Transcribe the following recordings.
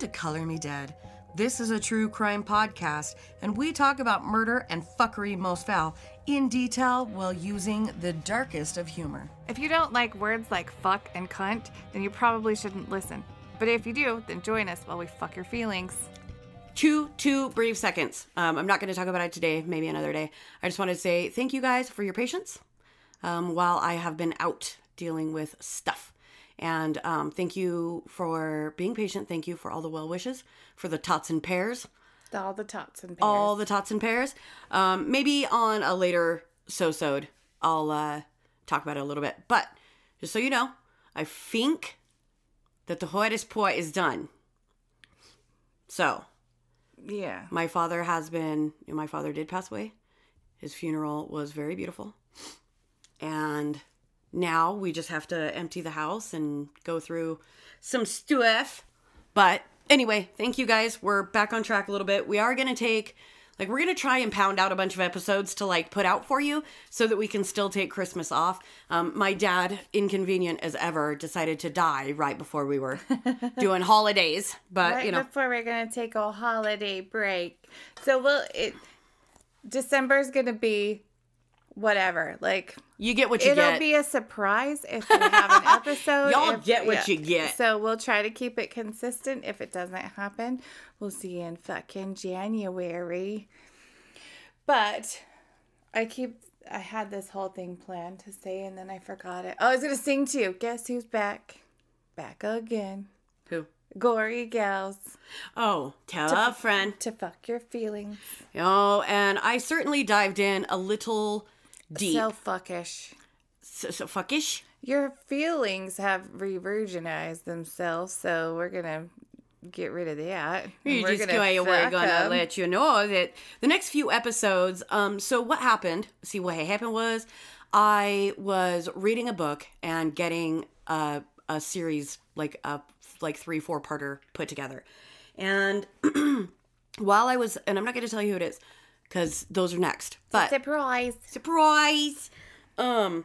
Welcome to Color Me Dead. This is a true crime podcast, and we talk about murder and fuckery most foul in detail while using the darkest of humor. If you don't like words like fuck and cunt, then you probably shouldn't listen. But if you do, then join us while we fuck your feelings. Two, two brief seconds. Um, I'm not going to talk about it today, maybe another day. I just wanted to say thank you guys for your patience um, while I have been out dealing with stuff. And um, thank you for being patient. Thank you for all the well wishes, for the tots and pears, All the tots and pears. all the tots and pears. Um, maybe on a later so-sode, I'll uh, talk about it a little bit. But just so you know, I think that the hardest part is done. So yeah. my father has been my father did pass away his funeral was very beautiful and now we just have to empty the house and go through some stuff. But anyway thank you guys. We're back on track a little bit. We are going to take like we're going to try and pound out a bunch of episodes to like put out for you so that we can still take christmas off. Um, my dad inconvenient as ever decided to die right before we were doing holidays. But Right you know. before we're gonna take a holiday break. So we'll it December's gonna be whatever. Like you get what you get. it'll be a surprise if we have an episode. Y'all if- get what you get. So we'll try to keep it consistent. If it doesn't happen, we'll see you in fucking January. But I keep I had this whole thing planned to say and then I forgot it. Oh, I was gonna sing to you. Guess who's back? Back again. who Gory gals Oh, tell a friend. to fuck your feelings. Oh, and I certainly dived in a little deep. So fuckish. So, so fuckish. Your feelings have re-virginized themselves, so we're gonna get rid of that. We're just gonna go, we're fuck gonna 'em. let you know that the next few episodes. Um, so what happened? See, what happened was I was reading a book and getting a a series like a like three four parter put together, and while I was, and I'm not going to tell you who it is because those are next, but Surprise. surprise! Um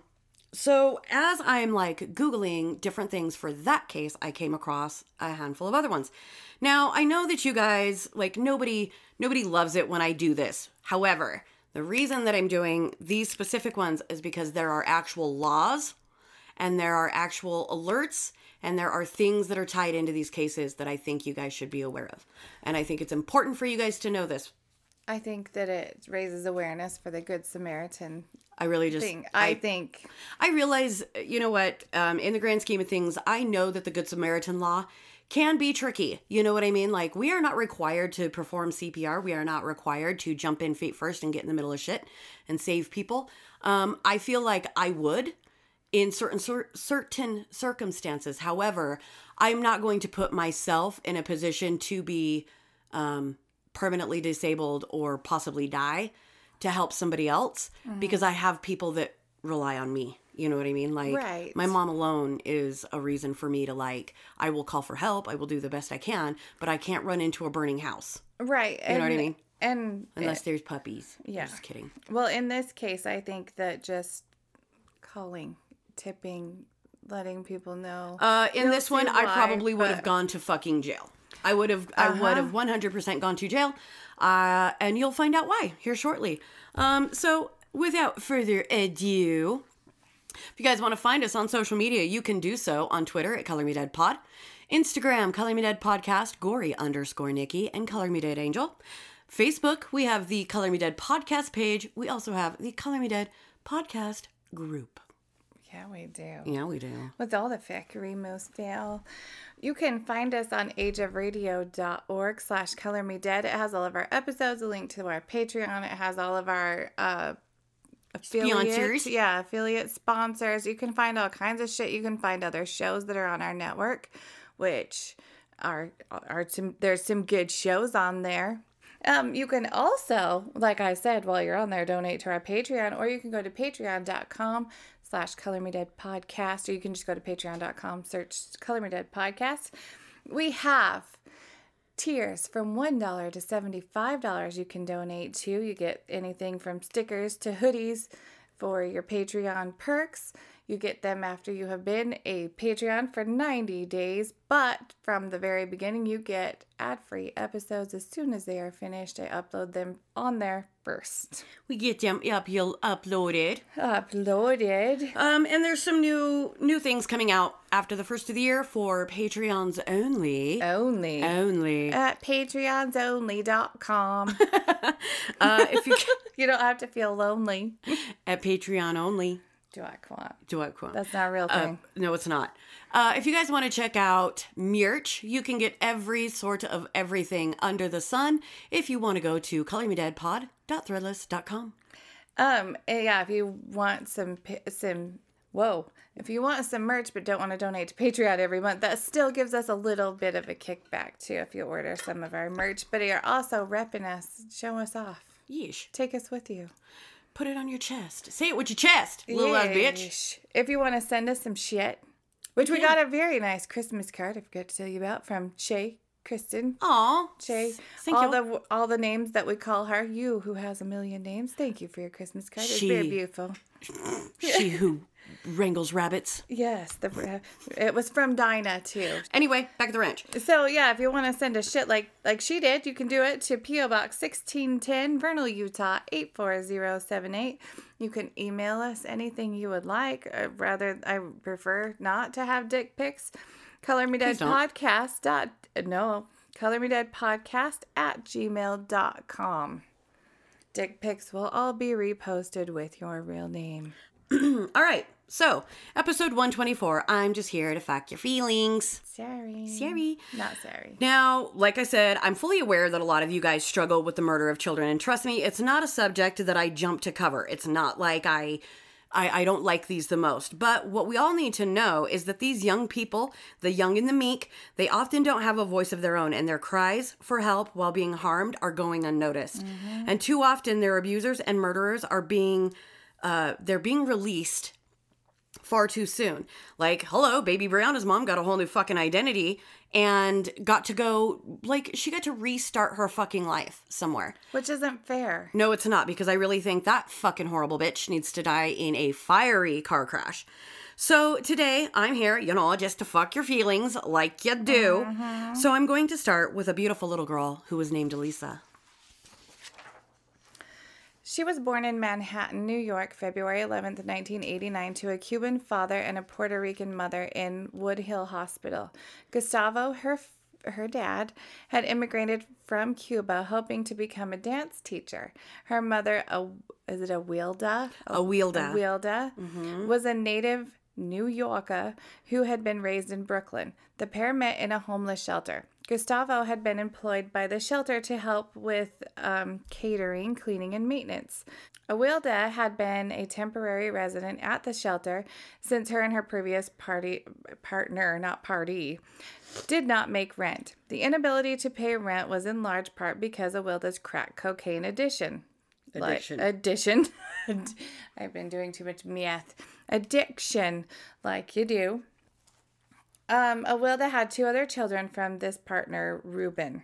so as i'm like googling different things for that case i came across a handful of other ones. Now i know that you guys like nobody nobody loves it when i do this. However the reason that i'm doing these specific ones is because there are actual laws and there are actual alerts and there are things that are tied into these cases that i think you guys should be aware of. And i think it's important for you guys to know this I think that it raises awareness for the Good Samaritan i really just thing. I, think I realize, you know what, um, in the grand scheme of things, I know that the Good Samaritan law can be tricky. You know what I mean? Like, we are not required to perform CPR. We are not required to jump in feet first and get in the middle of shit and save people. Um, I feel like I would in certain cer- certain circumstances. However, I'm not going to put myself in a position to be um, permanently disabled or possibly die to help somebody else mm-hmm. because I have people that rely on me. You know what I mean? Like Right. my mom alone is a reason for me to like I will call for help, I will do the best I can, but I can't run into a burning house right. You know what I and- mean? And unless there's puppies. I'm Yeah. just kidding. well, in this case, I think that just calling, tipping, letting people know. Uh, in You'll this one, see I probably would have but- gone to fucking jail. I would have, I would have 100% gone to jail. Uh, and you'll find out why here shortly. Um, so without further ado, if you guys want to find us on social media, you can do so on Twitter at Color Me Dead Pod, Instagram, Color Me Dead Podcast, Gory underscore Nikki, and Color Me Dead Angel. Facebook, we have the Color Me Dead Podcast page. We also have the Color Me Dead Podcast group. Yeah, we do. Yeah, we do. with all the factory Moosdale. You can find us on ageofradio.org slash color me dead. It has all of our episodes, a link to our Patreon. It has all of our uh affiliate, Sponsors. yeah, affiliate sponsors. You can find all kinds of shit. You can find other shows that are on our network, which are are some there's some good shows on there. Um, you can also, like I said, while you're on there, donate to our Patreon, or you can go to patreon.com slash color me dead podcast, or you can just go to patreon.com, search color me dead podcast. We have tiers from $1 to $75 you can donate to. You get anything from stickers to hoodies for your Patreon perks. You get them after you have been a Patreon for 90 days, but from the very beginning, you get ad free episodes as soon as they are finished. I upload them on there first. We get them up, you'll uploaded. Uploaded. Um, and there's some new new things coming out after the first of the year for Patreons only. Only. Only. At patreonsonly.com. Uh, if you you don't have to feel lonely. at Patreon only. Do I quote? Do I quote? That's not a real Uh, thing. no, it's not. Uh, if you guys want to check out merch, you can get every sort of everything under the sun if you want to go to colormedeadpod.threadless.com. Um, yeah, if you want some some whoa, if you want some merch but don't want to donate to Patreon every month, that still gives us a little bit of a kickback too if you order some of our merch. But you're also repping us, show us off, Yeesh. take us with you. Put it on your chest. Say it with your chest, little ass bitch. If you want to send us some shit, which we got a very nice Christmas card I forgot to tell you about from Shay Kristen. Aw. Shay, Thank all you. the all the names that we call her, you who has a million names. Thank you for your Christmas card. It's very She- beautiful. She who wrangles rabbits. Yes, the it was from Dinah too. Anyway, back at the ranch. So yeah, if you want to send a shit like like she did, you can do it to PO Box sixteen ten, Vernal, Utah eight four zero seven eight. You can email us anything you would like. Uh, rather, I prefer not to have dick pics. Color me dead podcast dot no color me dead podcast at gmail.com. Dick pics will all be reposted with your real name. All right. So, episode 124. I'm just here to fuck your feelings. Sorry. Sorry. Not sorry. Now, like I said, I'm fully aware that a lot of you guys struggle with the murder of children, and trust me, it's not a subject that I jump to cover. It's not like I. I, I don't like these the most. But what we all need to know is that these young people, the young and the meek, they often don't have a voice of their own, and their cries for help while being harmed are going unnoticed. Mm-hmm. And too often, their abusers and murderers are being, uh, they're being released far too soon. Like, hello, baby Brianna's mom got a whole new fucking identity and got to go, like, she got to restart her fucking life somewhere. Which isn't fair. No, it's not, because I really think that fucking horrible bitch needs to die in a fiery car crash. So today I'm here, you know, just to fuck your feelings like you do. So I'm going to start with a beautiful little girl who was named Elisa. She was born in Manhattan, New York, February 11, 1989, to a Cuban father and a Puerto Rican mother in Woodhull Hospital. Gustavo, her her dad, had immigrated from Cuba, hoping to become a dance teacher. Her mother, a, is it a Wilda? A Wilda. Wilda mm-hmm. was a native New Yorker who had been raised in Brooklyn. The pair met in a homeless shelter. Gustavo had been employed by the shelter to help with um, catering, cleaning, and maintenance. Awilda had been a temporary resident at the shelter since her and her previous party partner, not party, did not make rent. The inability to pay rent was in large part because of Wilda's crack cocaine addiction. Addiction. Like, addition. I've been doing too much meth. Addiction, like you do. Um, Awilda had two other children from this partner, Ruben.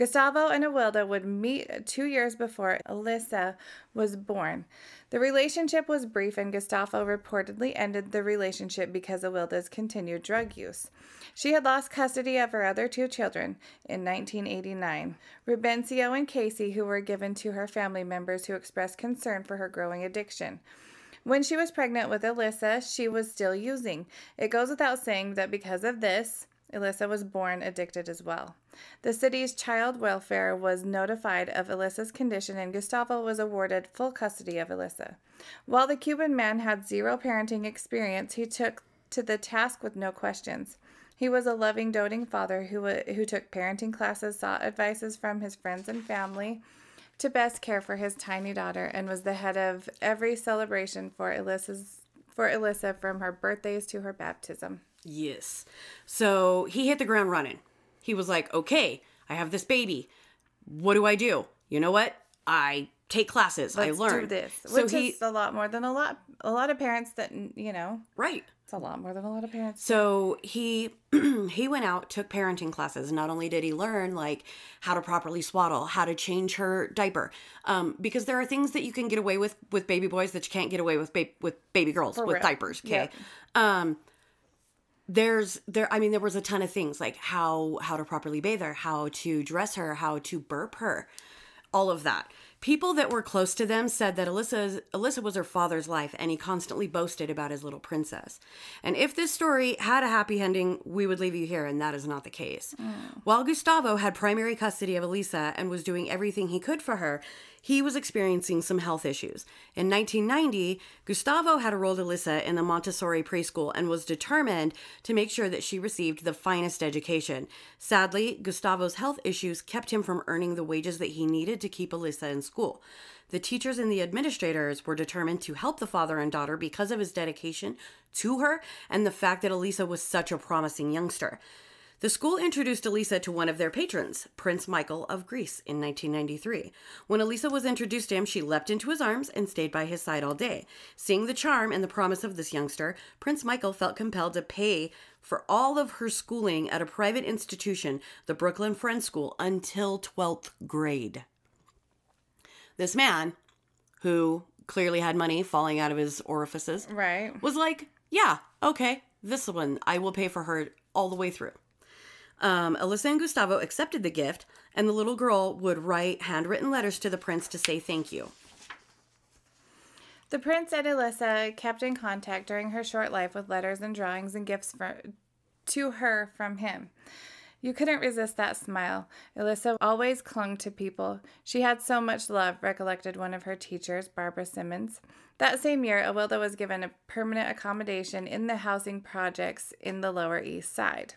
Gustavo and Awilda would meet two years before Alyssa was born. The relationship was brief, and Gustavo reportedly ended the relationship because of Awilda's continued drug use. She had lost custody of her other two children in 1989, Rubencio and Casey, who were given to her family members who expressed concern for her growing addiction. When she was pregnant with Alyssa, she was still using. It goes without saying that because of this, Alyssa was born addicted as well. The city's child welfare was notified of Alyssa's condition, and Gustavo was awarded full custody of Alyssa. While the Cuban man had zero parenting experience, he took to the task with no questions. He was a loving, doting father who, who took parenting classes, sought advices from his friends and family, to best care for his tiny daughter and was the head of every celebration for Alyssa's for Alyssa from her birthdays to her baptism. Yes. So he hit the ground running. He was like, okay, I have this baby. What do I do? You know what? I take classes. Let's I learned do this, So which he is a lot more than a lot. A lot of parents that you know, right. It's a lot more than a lot of parents. So he he went out, took parenting classes. Not only did he learn like how to properly swaddle, how to change her diaper, um, because there are things that you can get away with with baby boys that you can't get away with ba- with baby girls with real. diapers. Okay. Um, there's there. I mean, there was a ton of things like how how to properly bathe her, how to dress her, how to burp her, all of that. People that were close to them said that Alyssa Alyssa was her father's life and he constantly boasted about his little princess. And if this story had a happy ending, we would leave you here and that is not the case. Mm. While Gustavo had primary custody of Alyssa and was doing everything he could for her, he was experiencing some health issues. In 1990, Gustavo had enrolled Alyssa in the Montessori preschool and was determined to make sure that she received the finest education. Sadly, Gustavo's health issues kept him from earning the wages that he needed to keep Alyssa in school. The teachers and the administrators were determined to help the father and daughter because of his dedication to her and the fact that Elisa was such a promising youngster. The school introduced Elisa to one of their patrons, Prince Michael of Greece, in 1993. When Elisa was introduced to him, she leapt into his arms and stayed by his side all day. Seeing the charm and the promise of this youngster, Prince Michael felt compelled to pay for all of her schooling at a private institution, the Brooklyn Friends School, until 12th grade. This man, who clearly had money falling out of his orifices, Right. was like, yeah, okay, this one, I will pay for her all the way through. Um, Alyssa and Gustavo accepted the gift, and the little girl would write handwritten letters to the prince to say thank you. The prince and Alyssa kept in contact during her short life with letters and drawings and gifts for, to her from him. You couldn't resist that smile. Alyssa always clung to people. She had so much love, recollected one of her teachers, Barbara Simmons. That same year, Awilda was given a permanent accommodation in the housing projects in the Lower East Side.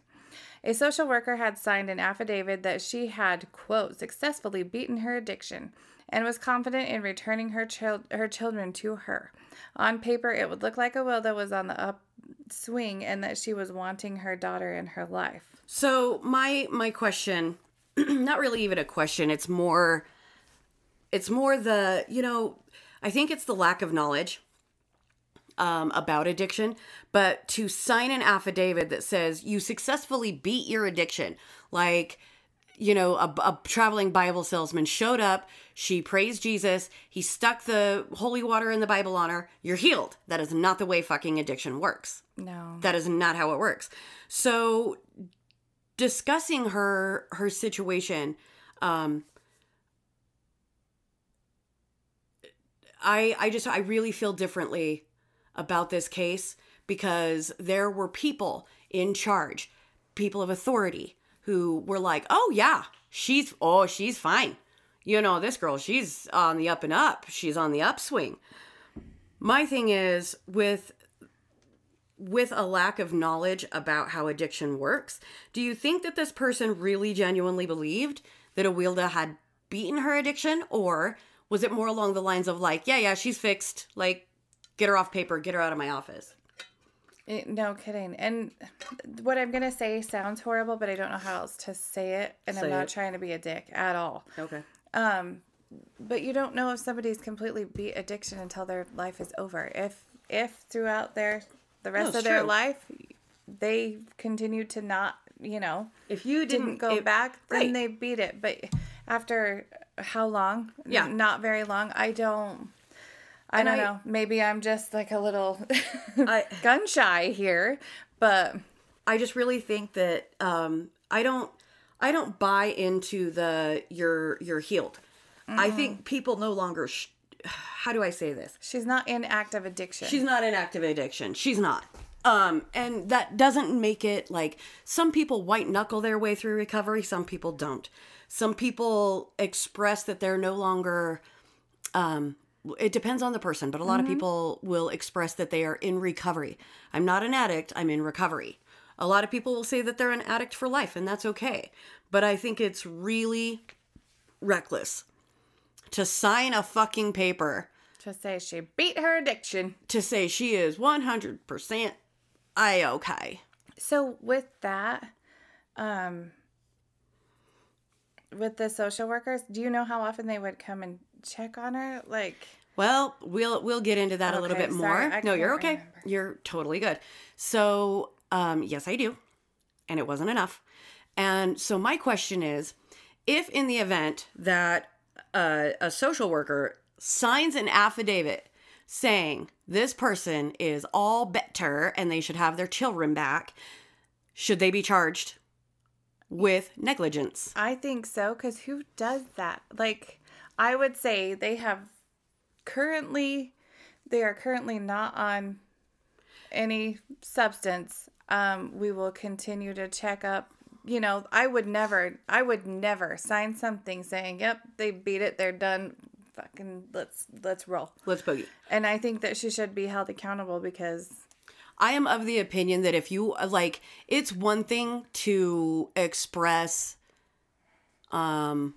A social worker had signed an affidavit that she had, quote, successfully beaten her addiction and was confident in returning her, chil- her children to her. On paper, it would look like Awilda was on the upswing and that she was wanting her daughter in her life. So my my question, not really even a question. It's more, it's more the you know, I think it's the lack of knowledge um, about addiction. But to sign an affidavit that says you successfully beat your addiction, like you know, a, a traveling Bible salesman showed up. She praised Jesus. He stuck the holy water in the Bible on her. You're healed. That is not the way fucking addiction works. No. That is not how it works. So discussing her her situation um I I just I really feel differently about this case because there were people in charge, people of authority who were like, "Oh yeah, she's oh, she's fine. You know, this girl, she's on the up and up. She's on the upswing." My thing is with with a lack of knowledge about how addiction works, do you think that this person really genuinely believed that Awilda had beaten her addiction? Or was it more along the lines of like, yeah, yeah, she's fixed. Like, get her off paper, get her out of my office. Eh, No kidding. And what I'm going to say sounds horrible, but I don't know how else to say it. And Say I'm not it. trying to be a dick at all. Okay. Um, but you don't know if somebody's completely beat addiction until their life is over. If if throughout their the rest it's of their true. life they continue to not, you know, If you didn't didn't, go it- back, then right. they beat it. But after how long? Yeah. Not very long. I don't. I don't I- know. Maybe I'm just like a little I- gun shy here, but I just really think that um, I don't I don't buy into the you're you're healed. I think people no longer. Sh- how do I say this? she's not in active addiction. She's not in active addiction. She's not. Um, and that doesn't make it like some people white knuckle their way through recovery, some people don't. Some people express that they're no longer um it depends on the person, but a lot of people will express that they are in recovery. I'm not an addict, I'm in recovery. A lot of people will say that they're an addict for life, and that's okay. But I think it's really reckless to sign a fucking paper to say she beat her addiction. to say she is 100% I okay. So with that, um, with the social workers, do you know how often they would come and check on her? Like, Well, we'll we'll get into that a little bit sorry, more. No, you're okay. remember. You're totally good. So, um, yes, I do, and it wasn't enough. And so, my question is, if in the event that uh, a social worker signs an affidavit saying this person is all better and they should have their children back, should they be charged with negligence? I think so, because who does that? Like, I would say they have currently, they are currently not on any substance. Um, we will continue to check up. You know, I would never, I would never sign something saying, "Yep, they beat it, they're done." Fucking let's let's roll. Let's boogie. And I think that she should be held accountable because I am of the opinion that if you like, it's one thing to express um,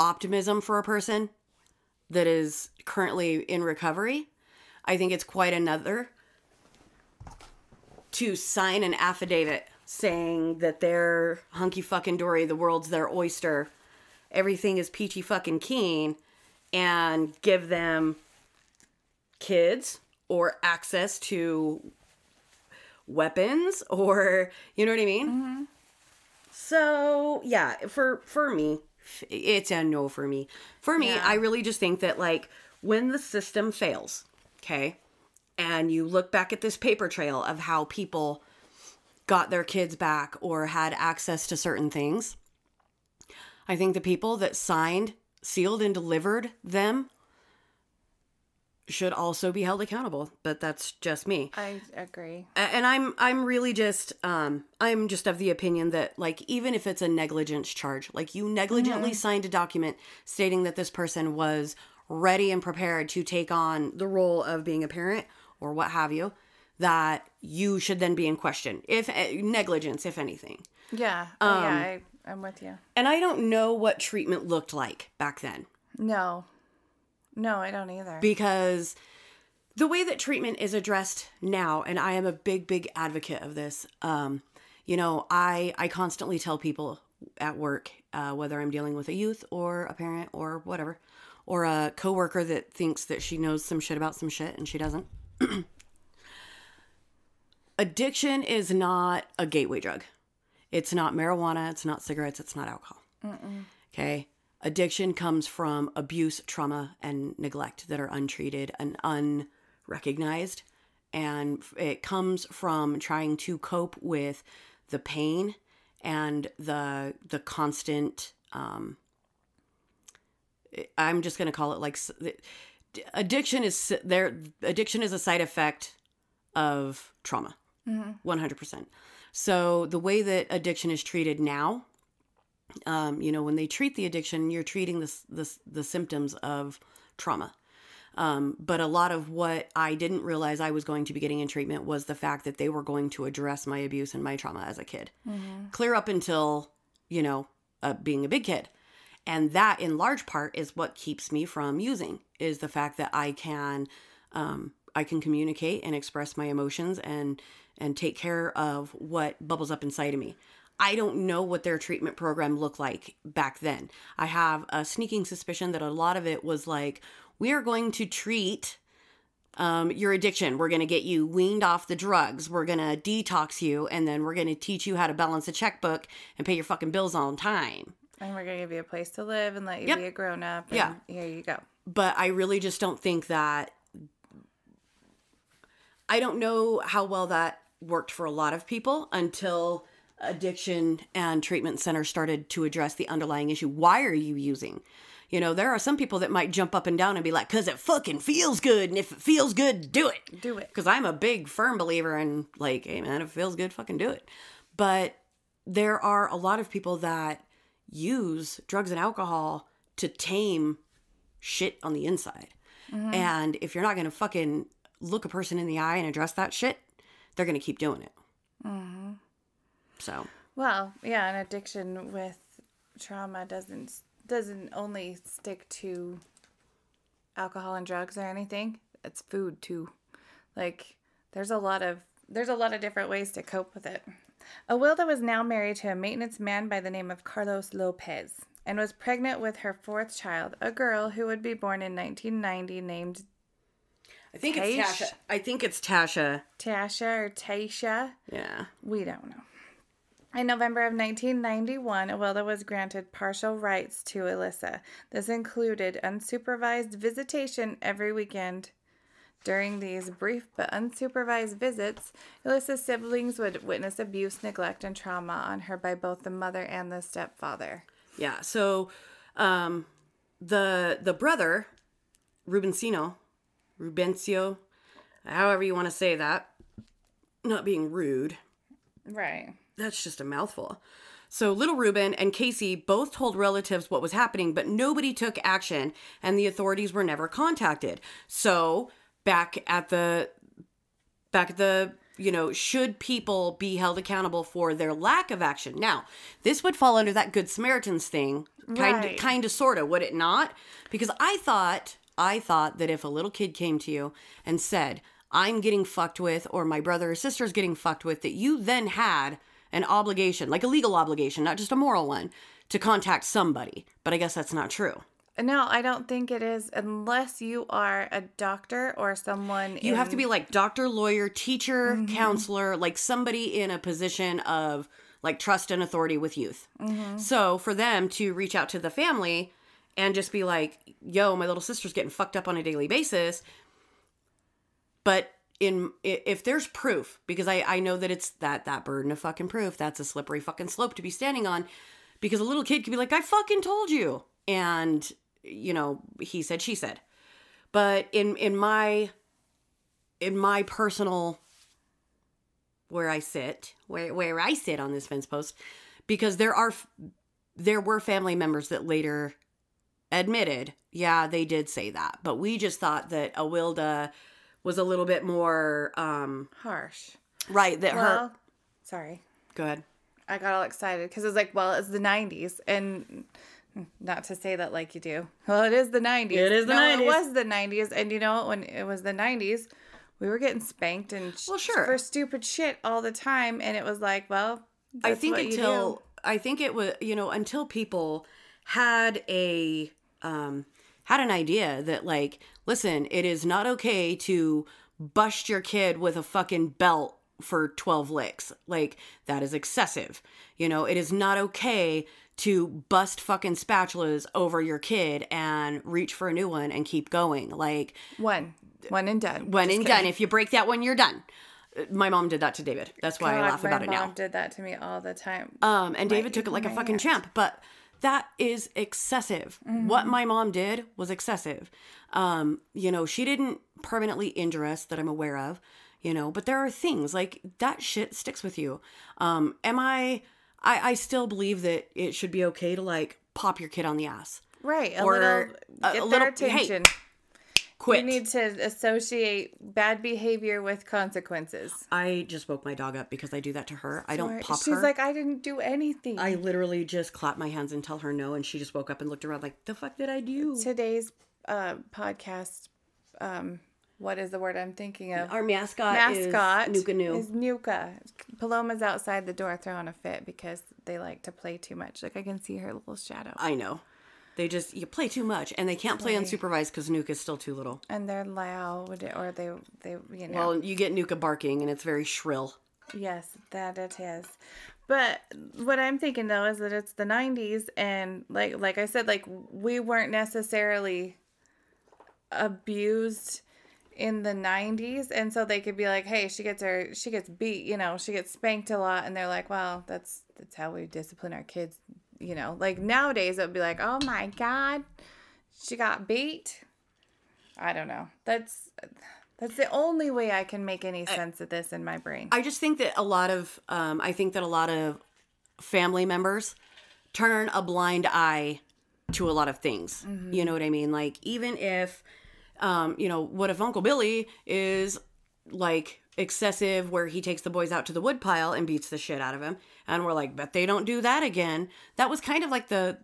optimism for a person that is currently in recovery. I think it's quite another to sign an affidavit saying that they're hunky fucking dory, the world's their oyster, everything is peachy fucking keen, and give them kids or access to weapons or you know what I mean? Mm-hmm. So, yeah, for for me, it's a no for me. For me, Yeah. I really just think that like when the system fails, okay? And you look back at this paper trail of how people got their kids back or had access to certain things. I think the people that signed, sealed and delivered them should also be held accountable, but that's just me. I agree. And i'm i'm really just um i'm just of the opinion that like even if it's a negligence charge like you negligently signed a document stating that this person was ready and prepared to take on the role of being a parent or what have you that you should then be in question if eh, negligence if anything Yeah. Oh, yeah, I, I'm with you. and i don't know what treatment looked like back then No. No, I don't either. because the way that treatment is addressed now and i am a big big advocate of this um you know i i constantly tell people at work uh, whether i'm dealing with a youth or a parent or whatever or a coworker that thinks that she knows some shit about some shit and she doesn't addiction is not a gateway drug it's not marijuana it's not cigarettes it's not alcohol Okay. Addiction comes from abuse, trauma, and neglect that are untreated and unrecognized. And it comes from trying to cope with the pain and the the constant um I'm just going to call it like addiction is there addiction is a side effect of trauma. 100%. So the way that addiction is treated now um, you know, when they treat the addiction, you're treating the the, the symptoms of trauma. Um, but a lot of what I didn't realize I was going to be getting in treatment was the fact that they were going to address my abuse and my trauma as a kid, clear up until you know uh, being a big kid, and that in large part is what keeps me from using is the fact that I can um, I can communicate and express my emotions and and take care of what bubbles up inside of me. I don't know what their treatment program looked like back then. I have a sneaking suspicion that a lot of it was like, we are going to treat um, your addiction. We're going to get you weaned off the drugs. We're going to detox you. And then we're going to teach you how to balance a checkbook and pay your fucking bills on time. And we're gonna give you a place to live and let you Yep. be a grown up. Yeah. Here you go. But I really just don't think that. I don't know how well that worked for a lot of people until addiction and treatment centers started to address the underlying issue. Why are you using? You know, there are some people that might jump up and down and be like, because it fucking feels good. And if it feels good, do it. Do it. Because I'm a big, firm believer in, like, hey, man, if it feels good, fucking do it. But there are a lot of people that use drugs and alcohol to tame shit on the inside. Mm-hmm. And if you're not going to fucking look a person in the eye and address that shit, they're going to keep doing it. Mm-hmm. So, Well, yeah, an addiction with trauma doesn't doesn't only stick to alcohol and drugs or anything. It's food too. Like there's a lot of there's a lot of different ways to cope with it. Awilda was now married to a maintenance man by the name of Carlos Lopez. and was pregnant with her fourth child, a girl who would be born in 1990 named I think Tash? it's Tasha. I think it's Tasha. Tasha or Tasha. Yeah. We don't know. In November of 1991, Awilda was granted partial rights to Alyssa. This included unsupervised visitation every weekend. During these brief but unsupervised visits, Alyssa's siblings would witness abuse, neglect, and trauma on her by both the mother and the stepfather. Yeah. So, um, the the brother, Rubencino, Rubencio, however you want to say that, not being rude. Right. That's just a mouthful. So little Ruben and Casey both told relatives what was happening, but nobody took action, and the authorities were never contacted. So back at the back at the you know should people be held accountable for their lack of action now this would fall under that good samaritans thing kind Right. kind of sort of would it not because i thought i thought that if a little kid came to you and said i'm getting fucked with or my brother or sister's getting fucked with that you then had an obligation like a legal obligation not just a moral one to contact somebody but i guess that's not true No, I don't think it is unless you are a doctor or someone. You have to be like doctor, lawyer, teacher, mm-hmm. counselor, like somebody in a position of like trust and authority with youth. Mm-hmm. So for them to reach out to the family and just be like, yo, my little sister's getting fucked up on a daily basis. But in if there's proof, because I, I know that it's that that burden of fucking proof, that's a slippery fucking slope to be standing on. Because a little kid could be like, I fucking told you. And, you know, he said, she said. But in in my in my personal where I sit, where where I sit on this fence post, because there are there were family members that later admitted, yeah, they did say that, but we just thought that a Awilda was a little bit more um harsh. right that her sorry. go ahead. I got all excited because it was like, well, it's the 90s. And not to say that like you do. Well, it is the 90s. It is the no, 90s. It was the 90s. And you know? When it was the 90s, we were getting spanked and Well, sure. for stupid shit all the time. And it was like, well, I think until. I think it was you know until people had a um had an idea that like listen it is not okay to bust your kid with a fucking belt for 12 licks. Like that is excessive. You know it is not okay to bust fucking spatulas over your kid and reach for a new one and keep going. Like one, one and done. when Just and kidding. done. If you break that one you're done. My mom did that to david. That's why i laugh about it now. mom did that to me all the time. um, and David took it like a fucking champ, but that is excessive. What my mom did was excessive. Um, you know, she didn't permanently injure us that I'm aware of, you know, but there are things like that shit sticks with you. Um, am I, I, I still believe that it should be okay to like pop your kid on the ass. right. A or little, a- get a their little- hey, attention. Quit. You need to associate bad behavior with consequences. I just woke my dog up because I do that to her. I don't pop She's her. like, I didn't do anything. I literally just clap my hands and tell her no, and she just woke up and looked around like, the fuck did I do? Today's uh, podcast, um, what is the word I'm thinking of? Our mascot, Mascot is Nuka Nu. is Nuka. Paloma's outside the door throwing a fit because they like to play too much. Like I can see her little shadow. I know. They just you play too much, and they can't play unsupervised because Nuka's still too little. and they're loud or they they you know Well, you get Nuka barking, and it's very shrill. yes that it is but what i'm thinking though is that it's the 90s and like like i said like we weren't necessarily abused in the 90s and so they could be like hey she gets her she gets beat you know she gets spanked a lot and they're like well that's that's how we discipline our kids you know like nowadays it would be like oh my god she got beat i don't know that's that's the only way i can make any sense of this in my brain I just think that a lot of, um, I think that a lot of family members turn a blind eye to a lot of things. You know what I mean? Like even if, um, you know, what if Uncle Billy is like excessive, where he takes the boys out to the woodpile and beats the shit out of him, and we're like, but they don't do that again. That was kind of like the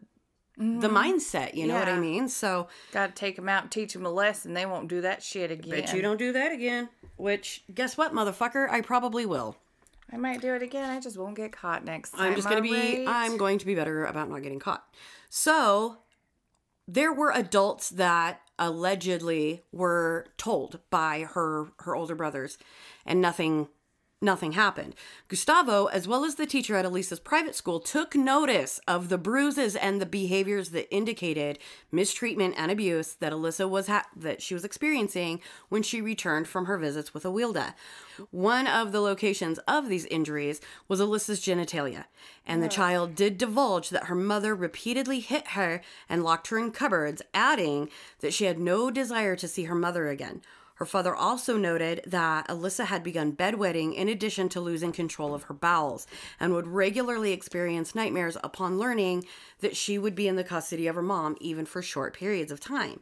the mm-hmm. mindset. You know what I mean? So. Got to take them out and teach them a lesson. They won't do that shit again. but you don't do that again. Which, guess what, motherfucker? I probably will. I might do it again. I just won't get caught next time. I'm just going to be? I'm going to be better about not getting caught. So, there were adults that allegedly were told by her her older brothers and nothing nothing happened. Gustavo, as well as the teacher at Elisa's private school, took notice of the bruises and the behaviors that indicated mistreatment and abuse that Elisa was ha- that she was experiencing when she returned from her visits with Awilda. One of the locations of these injuries was Elisa's genitalia, and the child did divulge that her mother repeatedly hit her and locked her in cupboards, adding that she had no desire to see her mother again. Her father also noted that Alyssa had begun bedwetting in addition to losing control of her bowels and would regularly experience nightmares upon learning that she would be in the custody of her mom, even for short periods of time.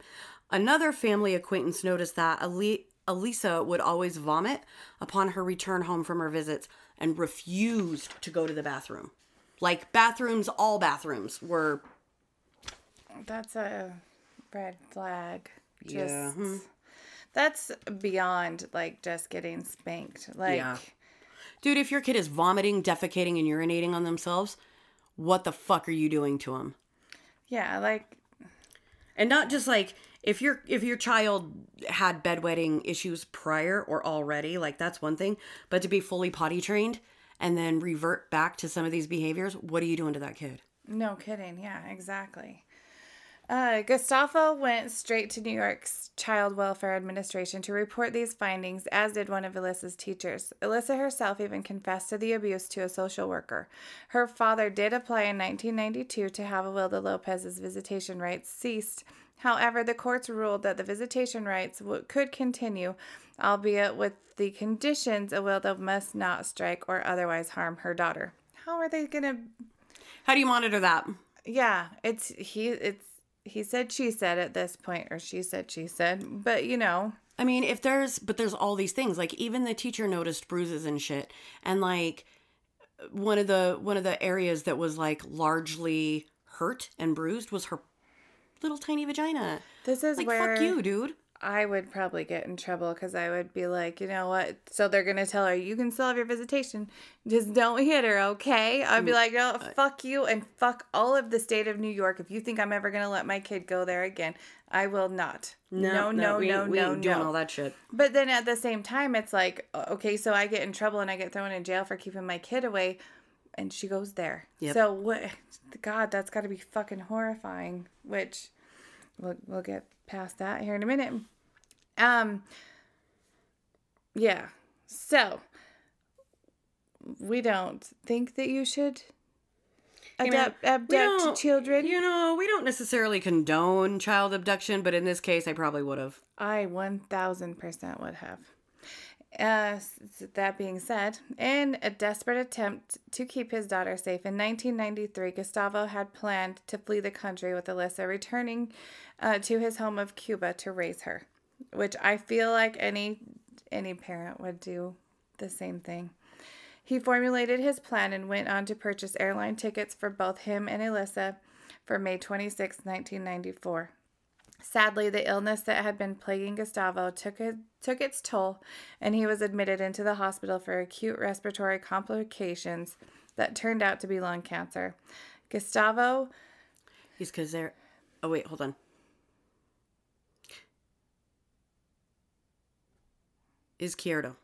Another family acquaintance noticed that Ali- Elisa would always vomit upon her return home from her visits and refused to go to the bathroom. Like bathrooms, all bathrooms were That's a red flag. Just, Yeah. Hmm. That's beyond like just getting spanked. Like, Yeah. Dude, if your kid is vomiting, defecating, and urinating on themselves, what the fuck are you doing to them? yeah, like And not just like if your if your child had bedwetting issues prior or already, like that's one thing, but to be fully potty trained and then revert back to some of these behaviors, what are you doing to that kid? No kidding. Yeah, exactly. Uh, Gustavo went straight to New York's Child Welfare Administration to report these findings, as did one of Alyssa's teachers. Alyssa herself even confessed to the abuse to a social worker. Her father did apply in 1992 to have Awilda Lopez's visitation rights ceased. However, the courts ruled that the visitation rights w- could continue, albeit with the conditions Awilda must not strike or otherwise harm her daughter. How are they going to How do you monitor that? yeah, it's he it's he said she said at this point or she said she said, but you know, I mean, if there's, but there's all these things. Like even the teacher noticed bruises and shit, and like one of the one of the areas that was like largely hurt and bruised was her little tiny vagina. this is Like where fuck you, dude. I would probably get in trouble because I would be like, you know what? So they're gonna tell her you can still have your visitation, just don't hit her, okay? I'd Mm, be like, no, fuck you and fuck all of the state of New York. If you think I'm ever gonna let my kid go there again, I will not. No, no, we no, we no, ain't doing all that shit. But then at the same time, it's like, okay, so I get in trouble and I get thrown in jail for keeping my kid away, and she goes there. Yep. So what? God, that's got to be fucking horrifying. Which we'll we'll get past that here in a minute. Um. Yeah. So we don't think that you should we abduct children. You know, we don't necessarily condone child abduction, but in this case, I probably would have. I 1000% would have. Uh, that being said, in a desperate attempt to keep his daughter safe, in 1993, Gustavo had planned to flee the country with Alyssa, returning uh, to his home of Cuba to raise her, which I feel like any any parent would do the same thing. He formulated his plan and went on to purchase airline tickets for both him and Alyssa for May 26, 1994. Sadly, the illness that had been plaguing Gustavo took it, took its toll, and he was admitted into the hospital for acute respiratory complications that turned out to be lung cancer. Gustavo, He's because they're. Oh wait, hold on. Izquierdo.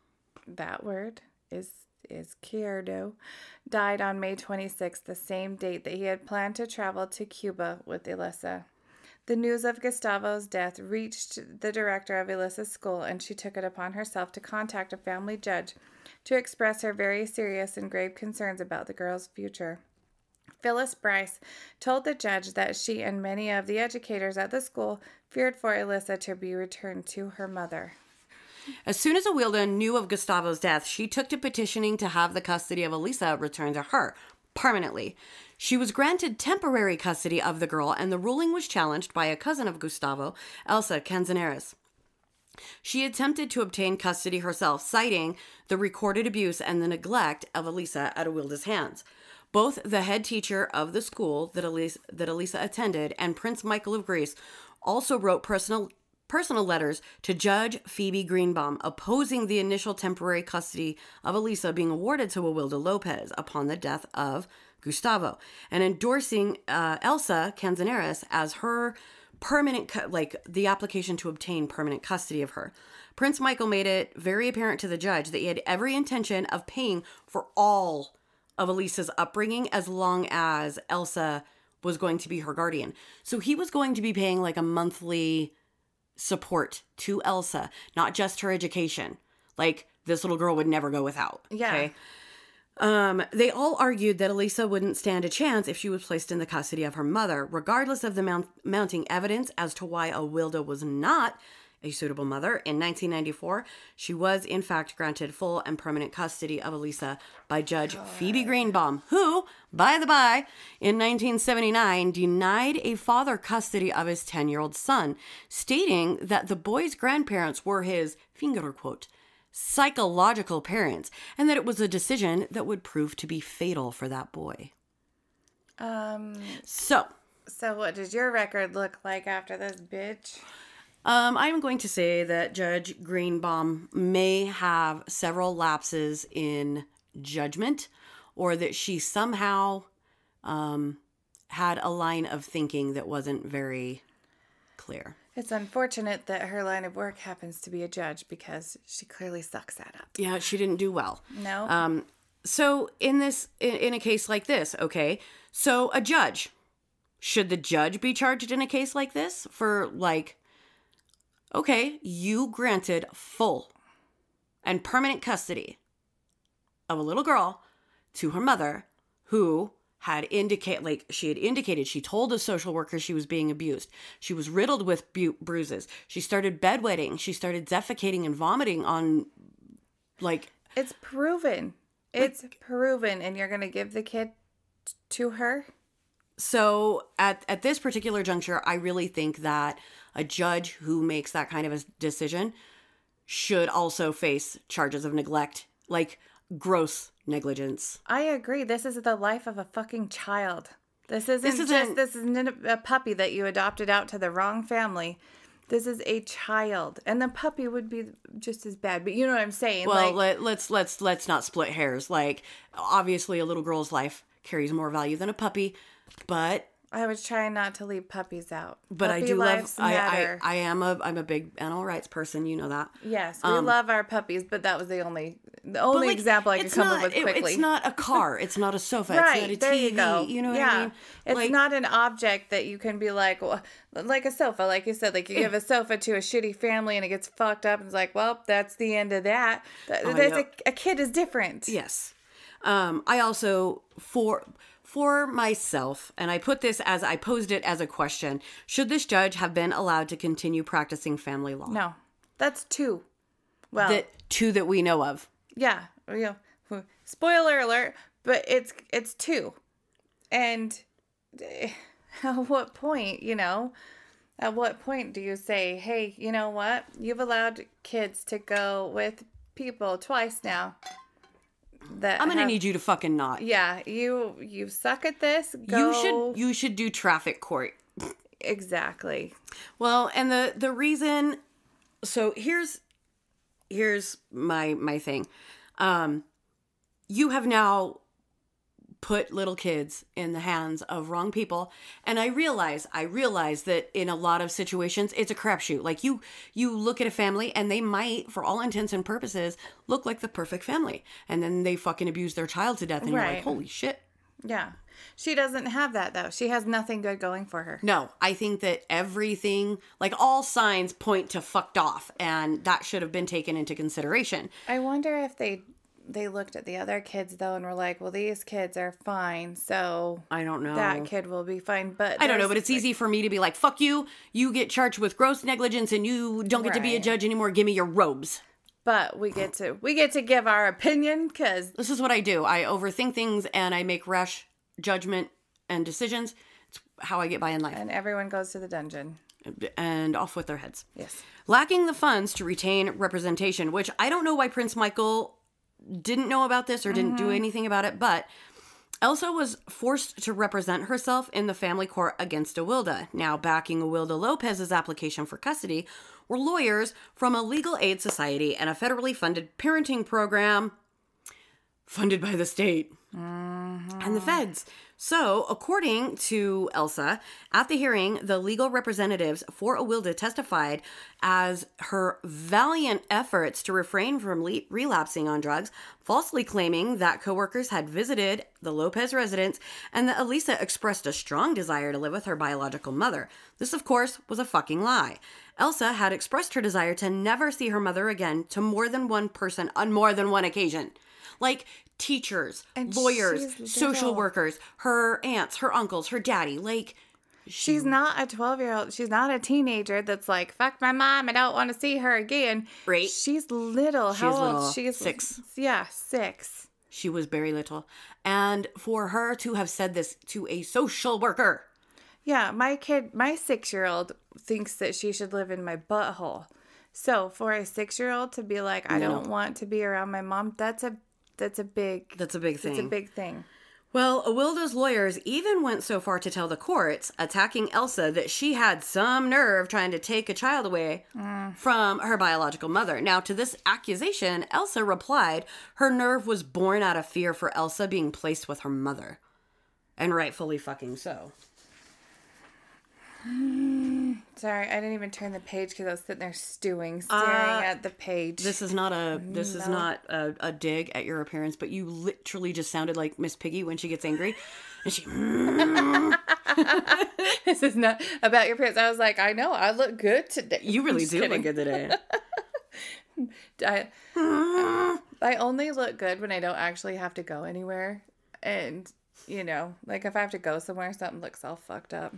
that word is is Kierdo, died on May 26, the same date that he had planned to travel to Cuba with Elissa. The news of Gustavo's death reached the director of Elissa's school, and she took it upon herself to contact a family judge to express her very serious and grave concerns about the girl's future. Phyllis Bryce told the judge that she and many of the educators at the school feared for Elissa to be returned to her mother. As soon as Awilda knew of Gustavo's death, she took to petitioning to have the custody of Elisa returned to her permanently. She was granted temporary custody of the girl, and the ruling was challenged by a cousin of Gustavo, Elsa Canzaneres. She attempted to obtain custody herself, citing the recorded abuse and the neglect of Elisa at Awilda's hands. Both the head teacher of the school that Elisa, that Elisa attended and Prince Michael of Greece also wrote personal personal letters to Judge Phoebe Greenbaum opposing the initial temporary custody of Elisa being awarded to Awilda Lopez upon the death of Gustavo and endorsing uh, Elsa Canzaneres as her permanent, like the application to obtain permanent custody of her. Prince Michael made it very apparent to the judge that he had every intention of paying for all of Elisa's upbringing as long as Elsa was going to be her guardian. So he was going to be paying like a monthly support to Elsa, not just her education. Like this little girl would never go without. Yeah. Um, they all argued that Elisa wouldn't stand a chance if she was placed in the custody of her mother, regardless of the mount- mounting evidence as to why Awilda was not a suitable mother. In 1994, she was in fact granted full and permanent custody of Elisa by Judge Phoebe Greenbaum, who, by the by, in 1979 denied a father custody of his 10 year old son, stating that the boy's grandparents were his finger quote psychological parents and that it was a decision that would prove to be fatal for that boy. Um. So, So, what does your record look like after this, bitch? Um, I'm going to say that Judge Greenbaum may have several lapses in judgment, or that she somehow um, had a line of thinking that wasn't very clear. It's unfortunate that her line of work happens to be a judge because she clearly sucks that up. Yeah, she didn't do well. No. Um, so in this, in, in a case like this, okay, so a judge, should the judge be charged in a case like this for like, okay, you granted full and permanent custody of a little girl to her mother who had indicate like she had indicated she told a social worker she was being abused she was riddled with bu- bruises she started bedwetting she started defecating and vomiting on like it's proven. It's proven, and you're gonna give the kid to her. so at at this particular juncture i really think that a judge who makes that kind of a decision should also face charges of neglect like gross negligence I agree. This is the life of a fucking child. This isn't, This just isn't- this isn't a puppy that you adopted out to the wrong family. This is a child, and the puppy would be just as bad. But you know what I'm saying? well like, let, let's let's let's not split hairs like obviously a little girl's life carries more value than a puppy but I was trying not to leave puppies out. but I do love I, I. I am a I'm a big animal rights person you know that yes, we love our puppies, but that was the only the only like, example I could come not- up with it- quickly. it's not a car it's not a sofa right it's not a there TV you go. you know what yeah. I mean It's Like, not an object that you can be like, well, like a sofa, like you said, like you give a sofa to a shitty family and it gets fucked up, and it's like, well, that's the end of that. Th- There's know. a, a kid is different. Yes. Um, I also for for myself, and I put this as I posed it as a question: Should this judge have been allowed to continue practicing family law? No, that's two. Well, That two that we know of. yeah, you know, spoiler alert, but it's it's two, and eh, at what point, you know, at what point do you say, hey, you know what, you've allowed kids to go with people twice now. That I'm gonna have- need you to fucking not. Yeah, you you suck at this. Go You should you should do traffic court. exactly. Well, and the the reason so here's here's my my thing. Um you have now put little kids in the hands of wrong people and i realize i realize that in a lot of situations it's a crapshoot like you you look at a family and they might for all intents and purposes look like the perfect family and then they fucking abuse their child to death and you're like holy shit Yeah, she doesn't have that though. She has nothing good going for her. No, I think that everything, like all signs point to fucked off, and that should have been taken into consideration. I wonder if they they looked at the other kids though and were like, well, these kids are fine, so I don't know. that kid will be fine. But I don't know, but it's easy for me to be like, fuck you, you get charged with gross negligence and you don't get to be a judge anymore. Give me your robes. But we get to we get to give our opinion because This is what I do. I overthink things and I make rash judgment and decisions. It's how I get by in life. and everyone goes to the dungeon. And off with their heads. Yes. lacking the funds to retain representation, which I don't know why Prince Michael didn't know about this or didn't do mm-hmm. anything about it, but Elsa was forced to represent herself in the family court against Awilda. Now, backing Awilda Lopez's application for custody were lawyers from a legal aid society and a federally funded parenting program funded by the state and the mm-hmm. feds. So, according to Elsa, at the hearing, the legal representatives for Awilda testified as her valiant efforts to refrain from relapsing on drugs, falsely claiming that coworkers had visited the Lopez residence and that Elisa expressed a strong desire to live with her biological mother. This, of course, was a fucking lie. Elsa had expressed her desire to never see her mother again to more than one person on more than one occasion. Like teachers, And lawyers, social workers, her aunts, her uncles, her daddy. Like, She's not a 12 year old. She's not a teenager that's like, fuck my mom. I don't want to see her again. Right. She's little. How She's old? little. She's Six. Yeah, six. she was very little. And for her to have said this to a social worker, Yeah, my kid, my six year old thinks that she should live in my butthole. So for a six year old to be like, I No. don't want to be around my mom, that's a that's a big that's a big thing. that's a big thing. Well, Awilda's lawyers even went so far to tell the courts, attacking Elsa, that she had some nerve trying to take a child away from her biological mother. Now, to this accusation, Elsa replied her nerve was born out of fear for Elsa being placed with her mother. And rightfully fucking so. Sorry, I didn't even turn the page because I was sitting there stewing, staring uh, at the page. This is not a this is not a, a dig at your appearance, but you literally just sounded like Miss Piggy when she gets angry. And she this is not about your parents. I was like, I know, I look good today. You really do kidding. look good today. I, I only look good when I don't actually have to go anywhere. And, you know, like if I have to go somewhere, something looks all fucked up.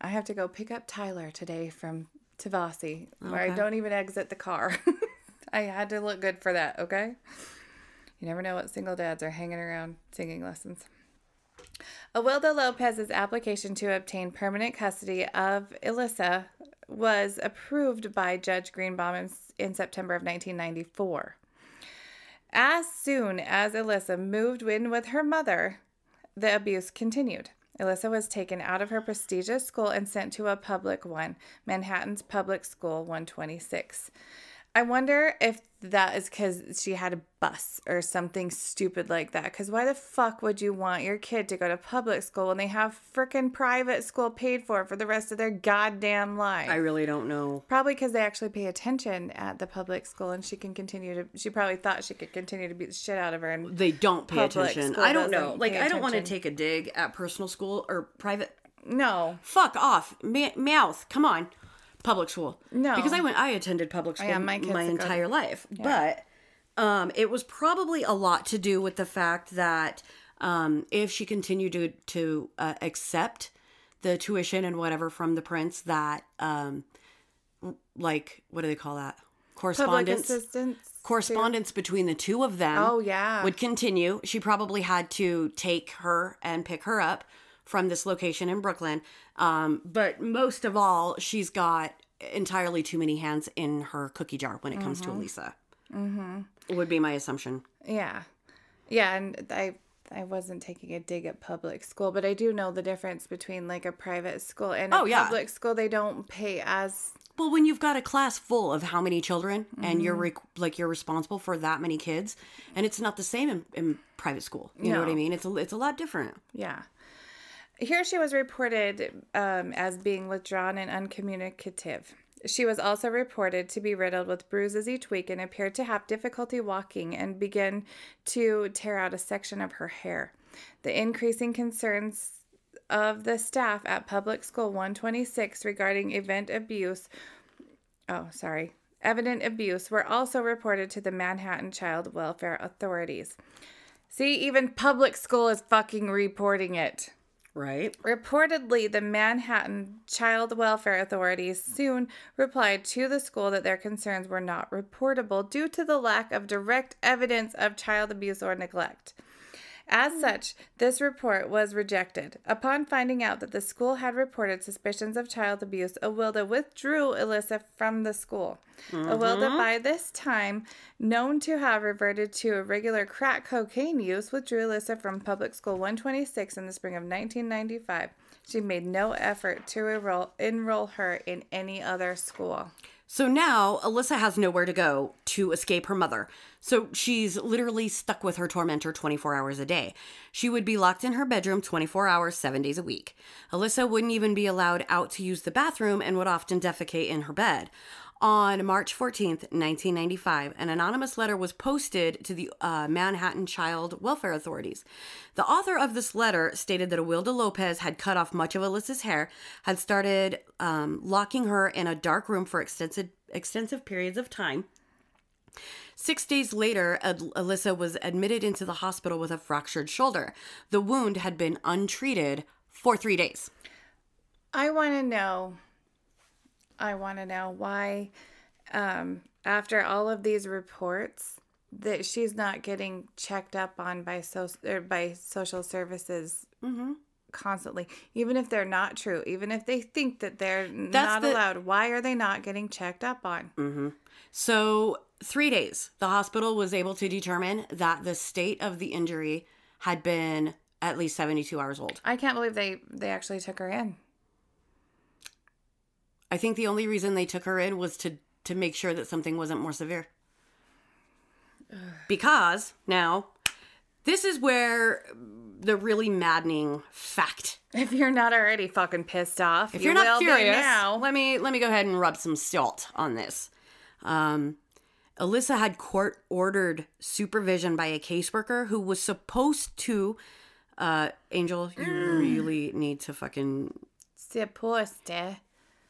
I have to go pick up Tyler today from Tavasi, where I don't even exit the car. I had to look good for that, okay? You never know what single dads are hanging around singing lessons. Awilda Lopez's application to obtain permanent custody of Elisa was approved by Judge Greenbaum in, in September of 1994. As soon as Elisa moved in with her mother, the abuse continued. Elisa was taken out of her prestigious school and sent to a public one, Manhattan's Public School 126. I wonder if that is because she had a bus or something stupid like that. Because why the fuck would you want your kid to go to public school when they have frickin' private school paid for for the rest of their goddamn life? I really don't know. Probably because they actually pay attention at the public school and she can continue to, she probably thought she could continue to beat the shit out of her. And They don't pay attention. I don't know. Like I don't want to take a dig at personal school or private. no, Fuck off, mouth. Come on, public school. No. because I went. I attended public school yeah, my, my entire life, but um, it was probably a lot to do with the fact that um, if she continued to to uh, accept the tuition and whatever from the prince, that um, like what do they call that? Correspondence assistance. correspondence between the two of them Oh, yeah. would continue she probably had to take her and pick her up from this location in brooklyn um, but most of all she's got entirely too many hands in her cookie jar when it comes to elisa mm-hmm. would be my assumption Yeah. Yeah, and I I wasn't taking a dig at public school, but I do know the difference between like a private school and a Oh, yeah. public school. They don't pay as well when you've got a class full of how many children and you're Mm-hmm. re- like you're responsible for that many kids and it's not the same in, in private school you know what i mean it's a, it's a lot different yeah. Here she was reported um, as being withdrawn and uncommunicative. She was also reported to be riddled with bruises each week and appeared to have difficulty walking and began to tear out a section of her hair. The increasing concerns of the staff at Public School 126 regarding event abuse oh, sorry, evident abuse were also reported to the Manhattan Child Welfare Authorities. See, even public school is fucking reporting it. Right Reportedly, the Manhattan Child Welfare Authorities soon replied to the school that their concerns were not reportable due to the lack of direct evidence of child abuse or neglect. As hmm. such, this report was rejected. Upon finding out that the school had reported suspicions of child abuse, Awilda withdrew Alyssa from the school. Awilda, mm-hmm. by this time known to have reverted to irregular crack cocaine use, withdrew Alyssa from public school 126 in the spring of 1995. She made no effort to enroll, enroll her in any other school. So now Alyssa has nowhere to go to escape her mother. So she's literally stuck with her tormentor 24 hours a day. She would be locked in her bedroom 24 hours, seven days a week. Alyssa wouldn't even be allowed out to use the bathroom and would often defecate in her bed. On March 14th, 1995, an anonymous letter was posted to the uh, Manhattan Child Welfare Authorities. The author of this letter stated that Awilda Lopez had cut off much of Alyssa's hair, had started um, locking her in a dark room for extensive, extensive periods of time. Six days later, Ad- Alyssa was admitted into the hospital with a fractured shoulder. The wound had been untreated for three days. I want to know. I want to know why, um, after all of these reports, that she's not getting checked up on by so er, by social services mm-hmm. constantly, even if they're not true, even if they think that they're not the- allowed. Why are they not getting checked up on? Mm-hmm. So, three days, the hospital was able to determine that the state of the injury had been at least 72 hours old. I can't believe they they actually took her in. I think the only reason they took her in was to to make sure that something wasn't more severe. Because now, this is where the really maddening fact. If you're not already fucking pissed off, If you you're not furious, now. let me let me go ahead and rub some salt on this. Um, Alyssa had court ordered supervision by a caseworker who was supposed to. Uh, Angel, you really need to fucking Supposed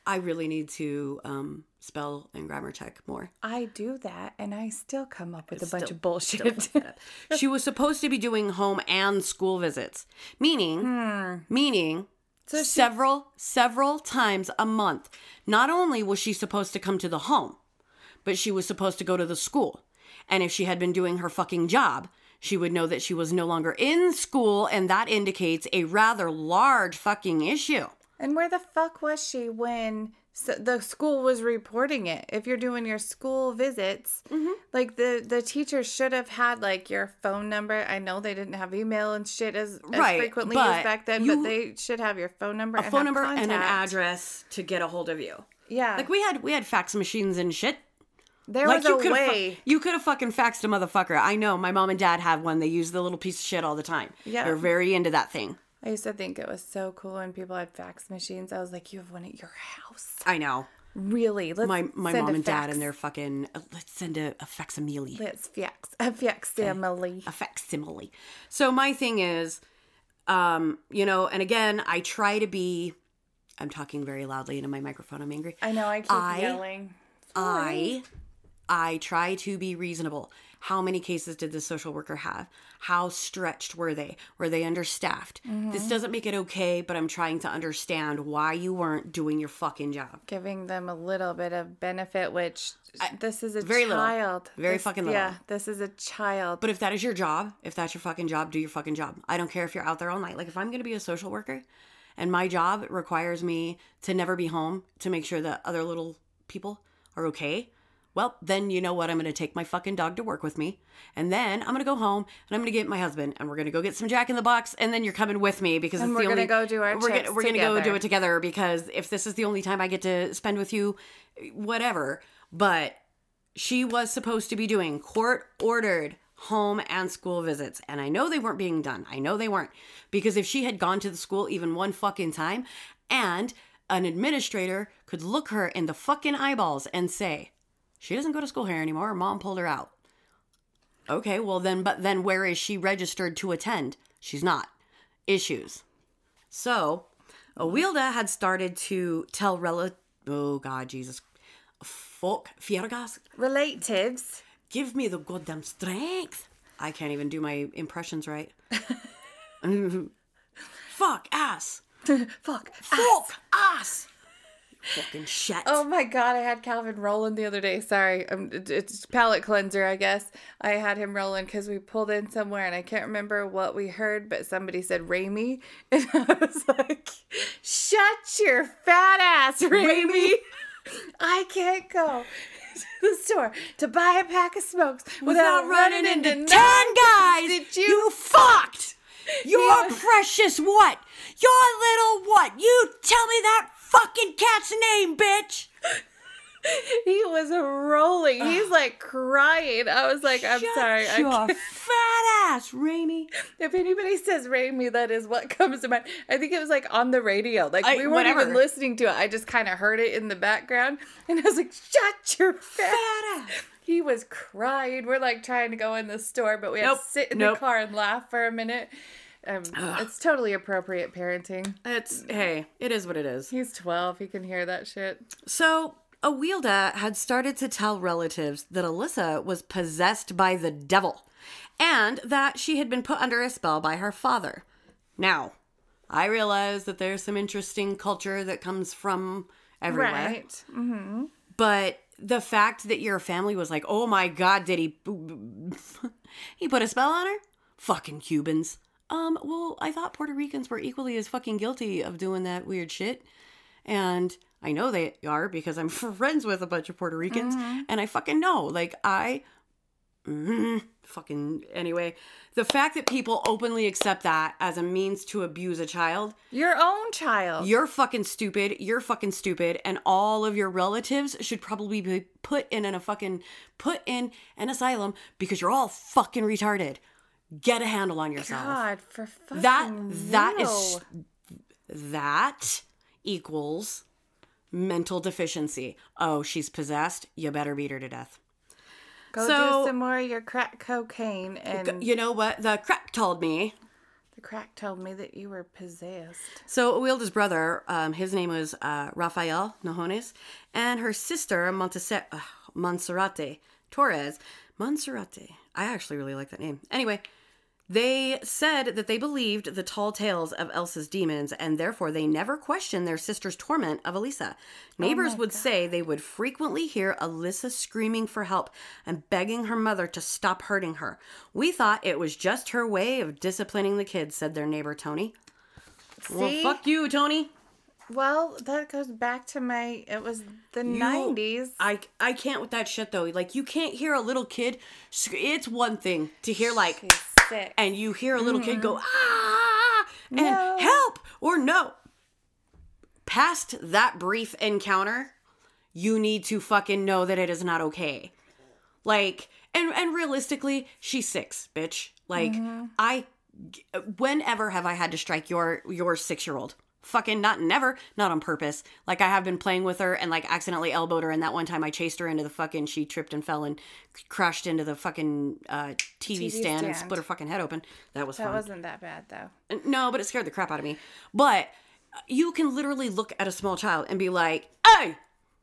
I really need to um, spell and grammar check more. I do that, and I still come up with a bunch Still- of bullshit. she was supposed to be doing home and school visits, meaning, meaning So she- several, several times a month. Not only was she supposed to come to the home, but she was supposed to go to the school. And if she had been doing her fucking job, she would know that she was no longer in school, and that indicates a rather large fucking issue. And where the fuck was she when so the school was reporting it? If you're doing your school visits, Mm-hmm. like the the teacher should have had like your phone number. I know they didn't have email and shit as, as Right, frequently but as back then, you- but they should have your phone number, A and phone number and an address to get a hold of you. Yeah, Like we had we had fax machines and shit. there like was you a could way. you could have fucking faxed a motherfucker. I know my mom and dad had one. They use the little piece of shit all the time. Yeah. they're very into that thing. I used to think it was so cool when people had fax machines. I was like, you have one at your house? I know Really? Let's my my mom a and dad and their fucking. Uh, let's send a, a facsimile. Let's fax a facsimile. a facsimile. So my thing is, um, you know, and again, I try to be. I'm talking very loudly into my microphone. I'm angry. I know I keep I- yelling. I I try to be reasonable. How many cases did the social worker have? How stretched were they? Were they understaffed? Mm-hmm. This doesn't make it okay, but I'm trying to understand why you weren't doing your fucking job. Giving them a little bit of benefit, which this is a very little. child. Very This- fucking little. Yeah, this is a child. But if that is your job, if that's your fucking job, do your fucking job. I don't care if you're out there all night. Like if I'm going to be a social worker and my job requires me to never be home to make sure that other little people are okay, well, then you know what? I'm going to take my fucking dog to work with me. And then I'm going to go home and I'm going to get my husband and we're going to go get some Jack in the Box. And then you're coming with me because And it's we're gonna only, go do our we're we're gonna go do it together because if this is the only time I get to spend with you, whatever. But she was supposed to be doing court ordered home and school visits. And I know they weren't being done. I know they weren't. Because if she had gone to the school even one fucking time and an administrator could look her in the fucking eyeballs and say, she doesn't go to school here anymore. Her mom pulled her out. Okay, well then, but then where is she registered to attend? She's not. Issues. So, Awilda had started to tell rel. Oh God, Jesus, fuck, Fiergas, Relatives. give me the goddamn strength. I can't even do my impressions right. fuck ass. Fuck. Fuck ass. Fucking shit. Oh my god, I had Calvin rolling the other day. Sorry, um, it- it's palate cleanser, I guess. I had him rolling because we pulled in somewhere and I can't remember what we heard, but somebody said Raimi, and I was like, "Shut your fat ass, Raimi! I can't go to the store to buy a pack of smokes without, running into ten nine guys. Did you, you- fucked. Your Yeah. precious what? Your little what? You tell me that fucking cat's name, bitch. he was rolling. He's like crying. I was like, I'm Shut sorry. I your can't. fat ass, Raimi. If anybody says Raimi, that is what comes to mind. I think it was like on the radio. Like I- we weren't even listening to it. I just kind of heard it in the background, and I was like, "Shut your fat." Fat ass. He was crying. We're like trying to go in the store, but we had Nope. to sit in Nope. the car and laugh for a minute. Um, it's totally appropriate parenting. It's hey, it is what it is. He's 12. He can hear that shit. So, Awilda had started to tell relatives that Alyssa was possessed by the devil and that she had been put under a spell by her father. Now, I realize that there's some interesting culture that comes from everywhere. Right. But the fact that your family was like, "Oh my god, did he he put a spell on her?" Fucking Cubans. Um, well, I thought Puerto Ricans were equally as fucking guilty of doing that weird shit. And I know they are because I'm friends with a bunch of Puerto Ricans and I fucking know. Like I Mm, fucking anyway, the fact that people openly accept that as a means to abuse a child Your own child. you're fucking stupid. You're fucking stupid. And all of your relatives should probably be put in a fucking put in an asylum because you're all fucking retarded. Get a handle on yourself. God, for fucking that that real. is that equals mental deficiency. Oh, she's possessed. You better beat her to death. Go so- do some more of your crack cocaine. And You know what? The crack told me the crack told me that you were possessed. So Awilda's brother, um, his name was uh, Rafael Nojones, and her sister Montese- uh, Monserrate Torres. Monserrate. I actually really like that name. Anyway, they said that they believed the tall tales of Elsa's demons, and therefore they never questioned their sister's torment of Elisa. Oh Neighbors would say they would frequently hear Alyssa screaming for help and begging her mother to stop hurting her. We thought it was just her way of disciplining the kids, said their neighbor Tony. Well, fuck you, Tony. Well, that goes back to my. It was the nineties. I I can't with that shit though. Like you can't hear a little kid. It's one thing to hear like, She's sick. and you hear a little kid go ah and No. help or no. Past that brief encounter, you need to fucking know that it is not okay. Like and and realistically, she's six, bitch. Like I, whenever have I had to strike your your six year old? Fucking not never, not on purpose. Like I have been playing with her and like accidentally elbowed her, and that one time I chased her into the fucking. She tripped and fell and crashed into the fucking uh, TV, TV stand, and split her fucking head open. That was that fun. wasn't that bad though. No, but it scared the crap out of me. But you can literally look at a small child and be like, "Hey,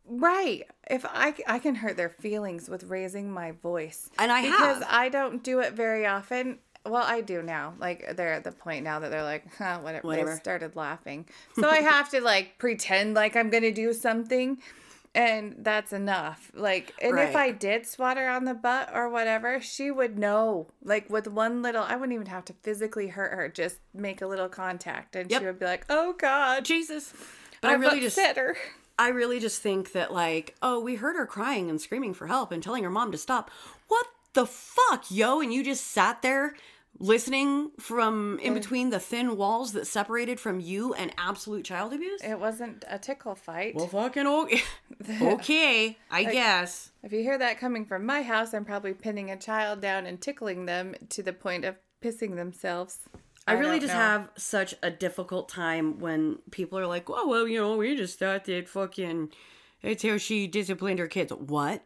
Right. If I I can hurt their feelings with raising my voice. And I because have. I don't do it very often. Well, I do now. Like they're at the point now that they're like, huh, whatever. Whatever. They started laughing, so I have to like pretend like I'm gonna do something, and that's enough. Like, and if I did swat her on the butt or whatever, she would know. Like with one little, I wouldn't even have to physically hurt her. Just make a little contact, and Yep. she would be like, "Oh God, Jesus." But I really just her." I really just think that like, oh, we heard her crying and screaming for help and telling her mom to stop. What the fuck, yo? And you just sat there listening from in between the thin walls that separated from you and absolute child abuse? It wasn't a tickle fight. Well, fucking okay. okay, I guess. If you hear that coming from my house, I'm probably pinning a child down and tickling them to the point of pissing themselves. I really just know. have such a difficult time when people are like, "Oh, well, you know, we just thought that fucking it's how she disciplined her kids." What?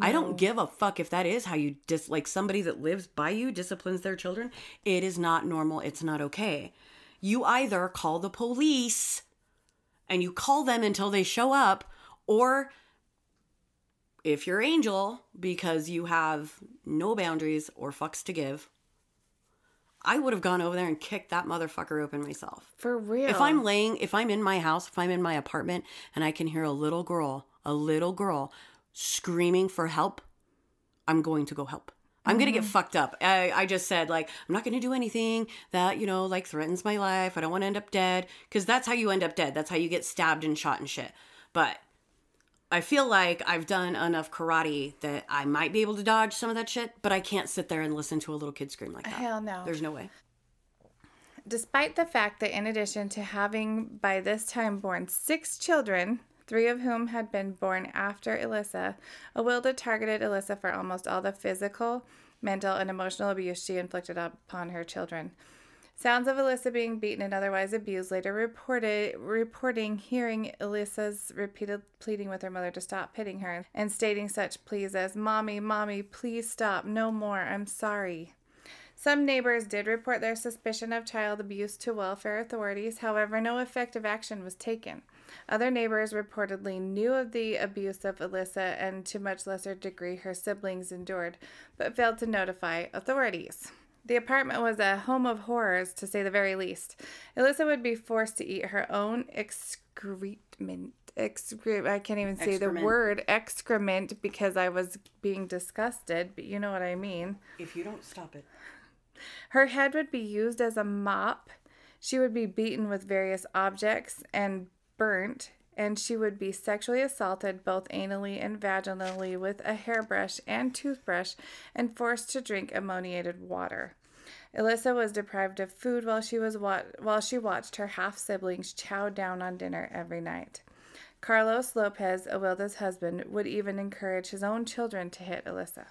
I don't give a fuck if that is how you dis like somebody that lives by you disciplines their children. It is not normal. It's not okay. You either call the police and you call them until they show up, or if you're Angel, because you have no boundaries or fucks to give, I would have gone over there and kicked that motherfucker open myself. For real. If I'm laying, if I'm in my house, if I'm in my apartment and I can hear a little girl, a little girl screaming for help, I'm going to go help. I'm gonna get mm-hmm. fucked up. I, I just said like I'm not gonna do anything that you know like threatens my life. I don't want to end up dead because that's how you end up dead. That's how you get stabbed and shot and shit. But I feel like I've done enough karate that I might be able to dodge some of that shit. But I can't sit there and listen to a little kid scream like that. Hell no. There's no way. Despite the fact that in addition to having by this time born six children three of whom had been born after Alyssa, Awilda targeted Alyssa for almost all the physical, mental, and emotional abuse she inflicted upon her children. Sounds of Alyssa being beaten and otherwise abused later reported reporting hearing Alyssa's repeated pleading with her mother to stop hitting her and stating such pleas as Mommy, Mommy, please stop, no more, I'm sorry. Some neighbors did report their suspicion of child abuse to welfare authorities, however, no effective action was taken. Other neighbors reportedly knew of the abuse of Alyssa and to much lesser degree her siblings endured, but failed to notify authorities. The apartment was a home of horrors, to say the very least. Alyssa would be forced to eat her own excrement. Excre- I can't even say Excrement. the word excrement because I was being disgusted, but you know what I mean. If you don't stop it. Her head would be used as a mop. She would be beaten with various objects and burnt, and she would be sexually assaulted both anally and vaginally with a hairbrush and toothbrush and forced to drink ammoniated water. Alyssa was deprived of food while she was wa- while she watched her half siblings chow down on dinner every night. Carlos Lopez, Awilda's husband, would even encourage his own children to hit Alyssa.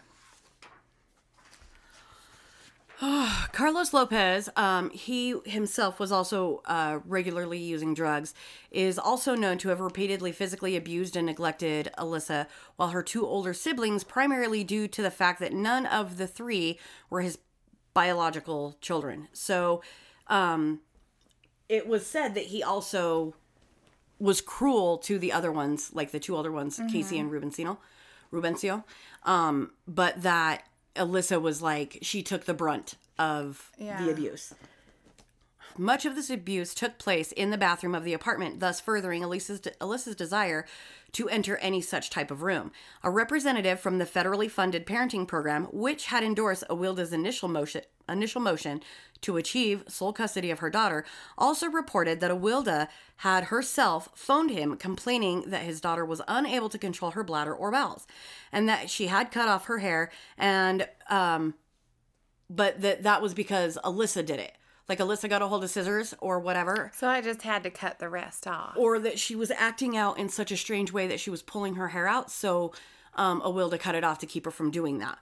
Carlos Lopez, um, he himself was also uh, regularly using drugs, is also known to have repeatedly physically abused and neglected Alyssa, while her two older siblings, primarily due to the fact that none of the three were his biological children. So um, it was said that he also was cruel to the other ones, like the two older ones, Casey and Rubencino, Rubencio, um, but that Alyssa was like she took the brunt of Yeah. the abuse. Much of this abuse took place in the bathroom of the apartment, thus furthering Alyssa's, Alyssa's desire to enter any such type of room. A representative from the federally funded parenting program, which had endorsed Awilda's initial motion, initial motion to achieve sole custody of her daughter, also reported that Awilda had herself phoned him complaining that his daughter was unable to control her bladder or bowels, and that she had cut off her hair and um, but that that was because Alyssa did it. Like Alyssa got a hold of scissors or whatever, So I just had to cut the rest off. or that she was acting out in such a strange way that she was pulling her hair out. So um, Awilda cut it off to keep her from doing that.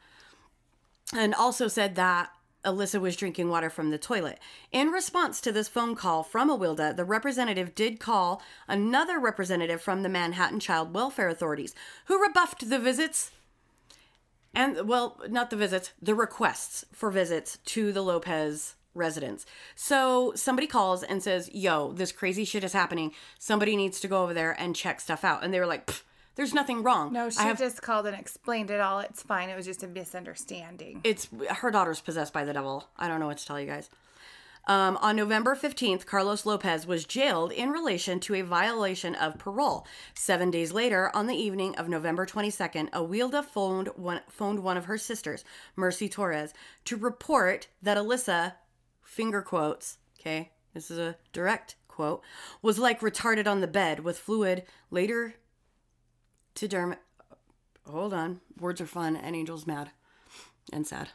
And also said that Alyssa was drinking water from the toilet. In response to this phone call from Awilda, the representative did call another representative from the Manhattan Child Welfare Authorities, who rebuffed the visits and well, not the visits, the requests for visits to the Lopez residence. So somebody calls and says, "Yo, this crazy shit is happening. Somebody needs to go over there and check stuff out." And they were like, "Pff, "There's nothing wrong." No, she I have just called and explained it all. It's fine. It was just a misunderstanding. it's her daughter's possessed by the devil. I don't know what to tell you guys. Um, on November 15th, Carlos Lopez was jailed in relation to a violation of parole. Seven days later, on the evening of November 22nd, Awilda phoned one, phoned one of her sisters, Mercy Torres, to report that Alyssa, finger quotes, okay, this is a direct quote, was like retarded on the bed with fluid later to derm. Hold on, words are fun and Angel's mad and sad.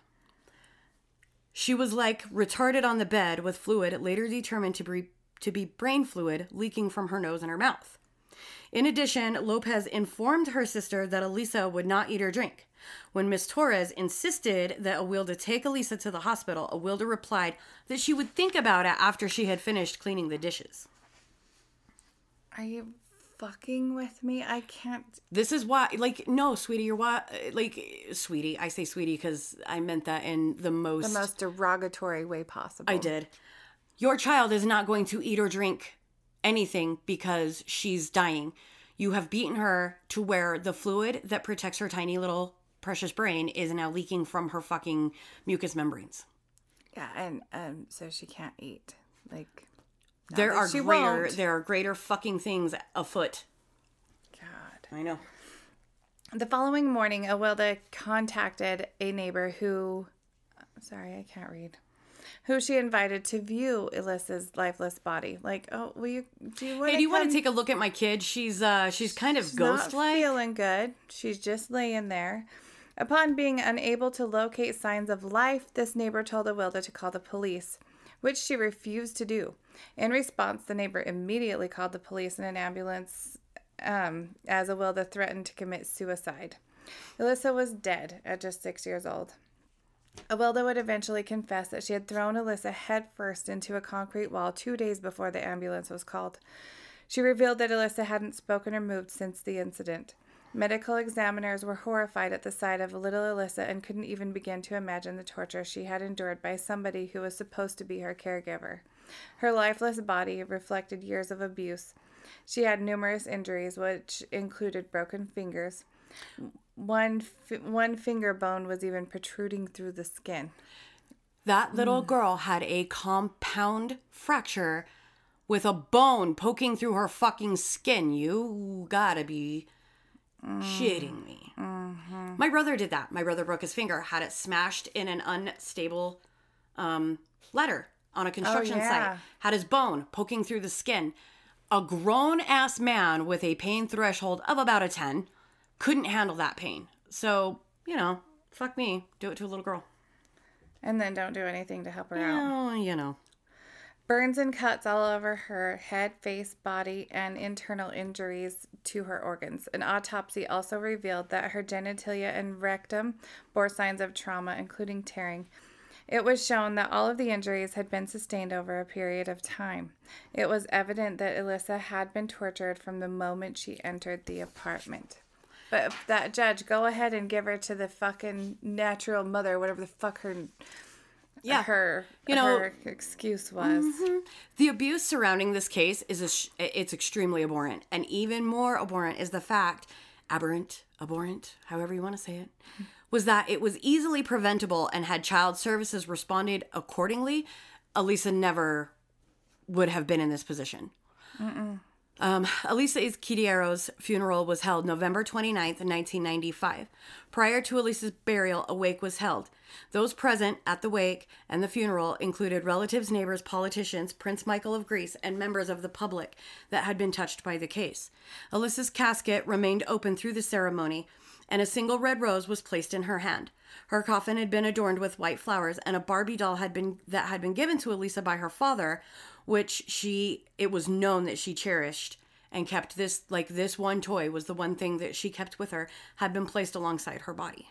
She was like retarded on the bed with fluid later determined to be, to be brain fluid leaking from her nose and her mouth. In addition, Lopez informed her sister that Elisa would not eat or drink. When Miss Torres insisted that Awilda take Elisa to the hospital, Awilda replied that she would think about it after she had finished cleaning the dishes. You fucking with me? I can't. This is why, like, no, sweetie, you're why, like, sweetie. I say sweetie because I meant that in the most. The most derogatory way possible. I did. Your child is not going to eat or drink anything because she's dying. You have beaten her to where the fluid that protects her tiny little precious brain is now leaking from her fucking mucous membranes. Yeah, and um, so she can't eat. Like, not there are greater won't. there are greater fucking things afoot. God. I know. The following morning, Awilda contacted a neighbor who, sorry, I can't read, who she invited to view Alyssa's lifeless body. Like, oh, will you? Do you want? Hey, do you want to take a look at my kid? She's uh she's kind of ghost like. feeling good. She's just laying there. Upon being unable to locate signs of life, this neighbor told Awilda to call the police, which she refused to do. In response, the neighbor immediately called the police and an ambulance um, as Awilda threatened to commit suicide. Alyssa was dead at just six years old. Awilda would eventually confess that she had thrown Alyssa headfirst into a concrete wall two days before the ambulance was called. She revealed that Alyssa hadn't spoken or moved since the incident. Medical examiners were horrified at the sight of little Alyssa and couldn't even begin to imagine the torture she had endured by somebody who was supposed to be her caregiver. Her lifeless body reflected years of abuse. She had numerous injuries, which included broken fingers. One, f- one finger bone was even protruding through the skin. That little girl had a compound fracture with a bone poking through her fucking skin. You gotta be shitting me. My brother did that. My brother broke his finger, had it smashed in an unstable um, ladder on a oh, construction yeah. site, had his bone poking through the skin. A grown ass man with a pain threshold of about a 10 couldn't handle that pain. So, you know, fuck me. Do it to a little girl. And then don't do anything to help her out. Oh, you know. Burns and cuts all over her head, face, body, and internal injuries to her organs. An autopsy also revealed that her genitalia and rectum bore signs of trauma, including tearing. It was shown that all of the injuries had been sustained over a period of time. It was evident that Alyssa had been tortured from the moment she entered the apartment. But that judge, go ahead and give her to the fucking natural mother, whatever the fuck her Yeah. her You know- her excuse was. Mm-hmm. The abuse surrounding this case is a sh- it's extremely abhorrent, and even more abhorrent is the fact, aberrant, abhorrent, however you want to say it, was that it was easily preventable, and had child services responded accordingly, Elisa never would have been in this position. Um, Elisa Izquierdo's funeral was held November 29th, 1995. Prior to Elisa's burial, a wake was held. Those present at the wake and the funeral included relatives, neighbors, politicians, Prince Michael of Greece, and members of the public that had been touched by the case. Elisa's casket remained open through the ceremony, and a single red rose was placed in her hand. Her coffin had been adorned with white flowers, and a Barbie doll had been that had been given to Elisa by her father, which she it was known that she cherished and kept this like this one toy was the one thing that she kept with her had been placed alongside her body.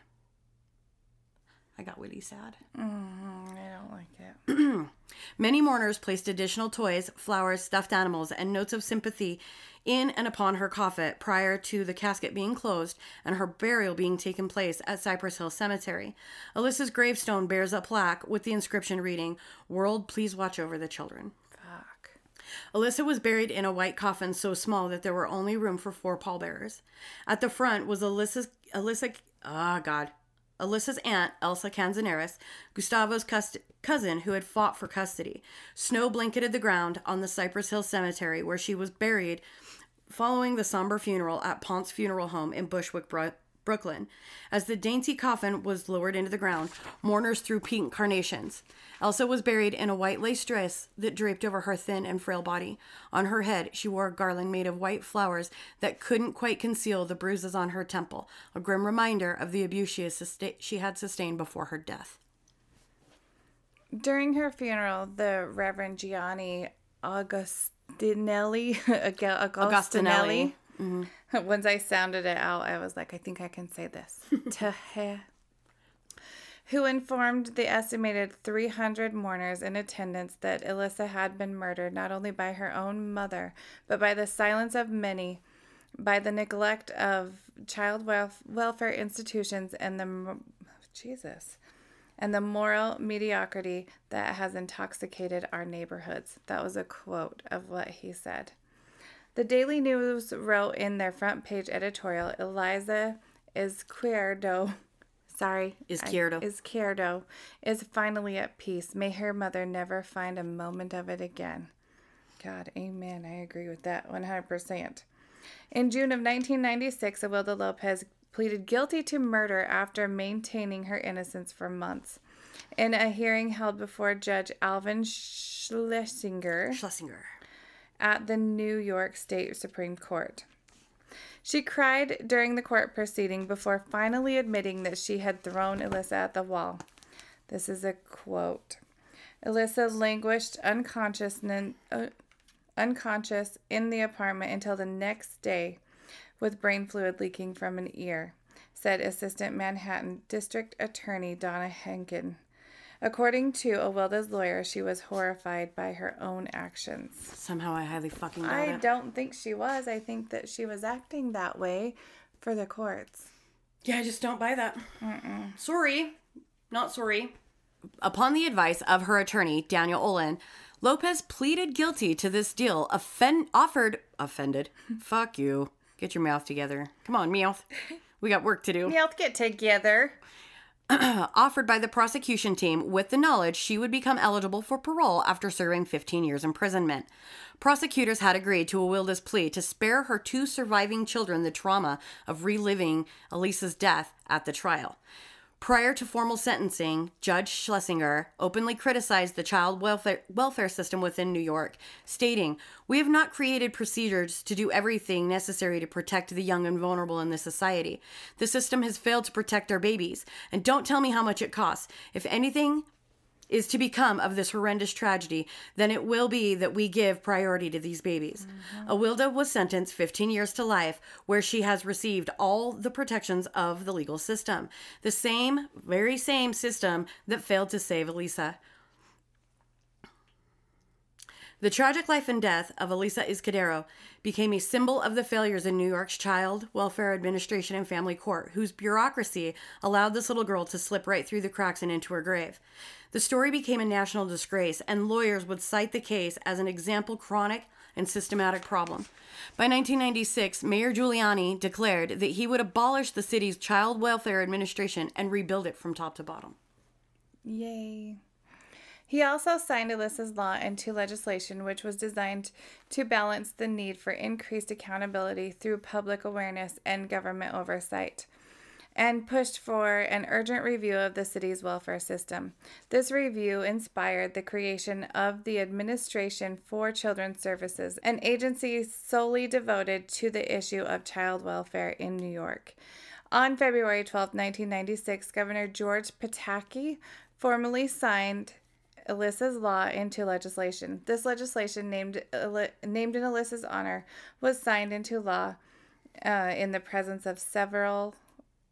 I got really sad. I don't like it. Many mourners placed additional toys, flowers, stuffed animals, and notes of sympathy in and upon her coffin prior to the casket being closed and her burial being taken place at Cypress Hill Cemetery. Alyssa's gravestone bears a plaque with the inscription reading, World, please watch over the children. Fuck. Alyssa was buried in a white coffin so small that there were only room for four pallbearers. At the front was Alyssa's Alyssa ah god. Alyssa's aunt, Elsa Canzaneris, Gustavo's cust- cousin who had fought for custody. Snow blanketed the ground on the Cypress Hill Cemetery where she was buried following the somber funeral at Ponce Funeral Home in Bushwick, Brooklyn. As the dainty coffin was lowered into the ground, mourners threw pink carnations. Elsa was buried in a white lace dress that draped over her thin and frail body. On her head, she wore a garland made of white flowers that couldn't quite conceal the bruises on her temple, a grim reminder of the abuse she, susta- she had sustained before her death. During her funeral, the Reverend Gianni Augustinelli, Aug- Mm-hmm. Augustinelli, once I sounded it out, I was like, I think I can say this. Tehe. Who informed the estimated 300 mourners in attendance that Alyssa had been murdered not only by her own mother, but by the silence of many, by the neglect of child welf- welfare institutions, and the Jesus, and the moral mediocrity that has intoxicated our neighborhoods. That was a quote of what he said. The Daily News wrote in their front page editorial, Eliza Izquierdo, sorry, Izquierdo. I- Izquierdo is finally at peace. May her mother never find a moment of it again. God, amen. I agree with that 100%. In June of 1996, Awilda Lopez pleaded guilty to murder after maintaining her innocence for months. In a hearing held before Judge Alvin Schlesinger, Schlesinger. At the New York State Supreme Court. She cried during the court proceeding before finally admitting that she had thrown Alyssa at the wall. This is a quote. Alyssa languished unconscious, uh, unconscious in the apartment until the next day with brain fluid leaking from an ear, said Assistant Manhattan District Attorney Donna Henkin. According to Awilda's lawyer, she was horrified by her own actions. Somehow I highly fucking doubt I it. don't think she was. I think that she was acting that way for the courts. Yeah, I just don't buy that. Sorry. Not sorry. Upon the advice of her attorney, Daniel Olin, Lopez pleaded guilty to this deal, offend- offered, offended. Fuck you. Get your mouth together. Come on, mouth. We got work to do. Y'all get together. offered by the prosecution team with the knowledge she would become eligible for parole after serving 15 years imprisonment. Prosecutors had agreed to Awilda's plea to spare her two surviving children the trauma of reliving Elisa's death at the trial. Prior to formal sentencing, Judge Schlesinger openly criticized the child welfare, welfare system within New York, stating, We have not created procedures to do everything necessary to protect the young and vulnerable in this society. The system has failed to protect our babies. And don't tell me how much it costs. If anything is to become of this horrendous tragedy, then it will be that we give priority to these babies. Mm-hmm. Awilda was sentenced 15 years to life, where she has received all the protections of the legal system. The same, very same system that failed to save Elisa. The tragic life and death of Elisa Izquierdo became a symbol of the failures in New York's Child Welfare Administration and Family Court, whose bureaucracy allowed this little girl to slip right through the cracks and into her grave. The story became a national disgrace, and lawyers would cite the case as an example chronic and systematic problem. By 1996, Mayor Giuliani declared that he would abolish the city's Child Welfare Administration and rebuild it from top to bottom. Yay. He also signed Elisa's law into legislation which was designed to balance the need for increased accountability through public awareness and government oversight, and pushed for an urgent review of the city's welfare system. This review inspired the creation of the Administration for Children's Services, an agency solely devoted to the issue of child welfare in New York. On February 12, 1996, Governor George Pataki formally signed Elisa's law into legislation. This legislation, named named in Elisa's honor, was signed into law uh, in the presence of several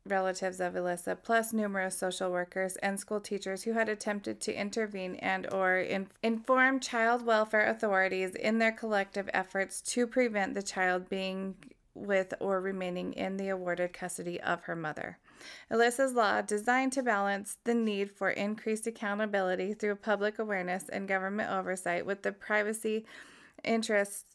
relatives of Elisa, plus numerous social workers and school teachers who had attempted to intervene and or in- inform child welfare authorities in their collective efforts to prevent the child being with or remaining in the awarded custody of her mother. Elisa's law, designed to balance the need for increased accountability through public awareness and government oversight with the privacy interests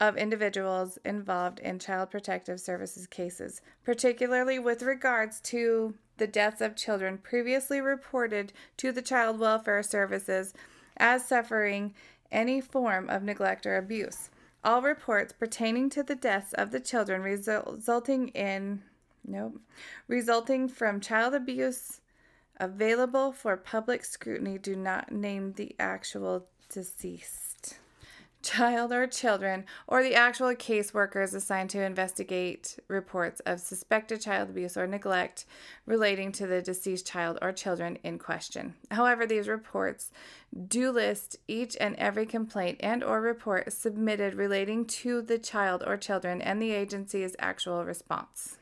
of individuals involved in child protective services cases, particularly with regards to the deaths of children previously reported to the child welfare services as suffering any form of neglect or abuse. All reports pertaining to the deaths of the children resulting in nope, resulting from child abuse available for public scrutiny do not name the actual deceased child or children or the actual caseworkers assigned to investigate reports of suspected child abuse or neglect relating to the deceased child or children in question. However, these reports do list each and every complaint and or report submitted relating to the child or children and the agency's actual response.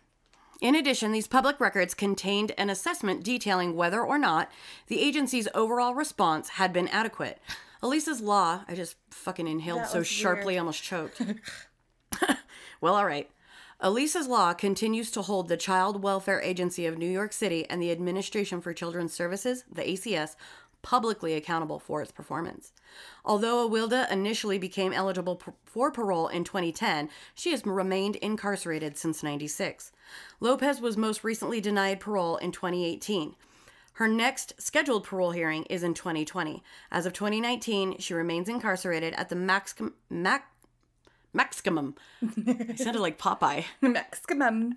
In addition, these public records contained an assessment detailing whether or not the agency's overall response had been adequate. Elisa's law, I just fucking inhaled That so sharply weird. Almost choked. well, all right. Elisa's law continues to hold the Child Welfare Agency of New York City and the Administration for Children's Services, the ACS, publicly accountable for its performance. Although Awilda initially became eligible for parole in 2010, she has remained incarcerated since 96. Lopez was most recently denied parole in 2018. Her next scheduled parole hearing is in 2020. As of 2019, she remains incarcerated at the maximum mac, maximum. I sounded like Popeye. Maximum.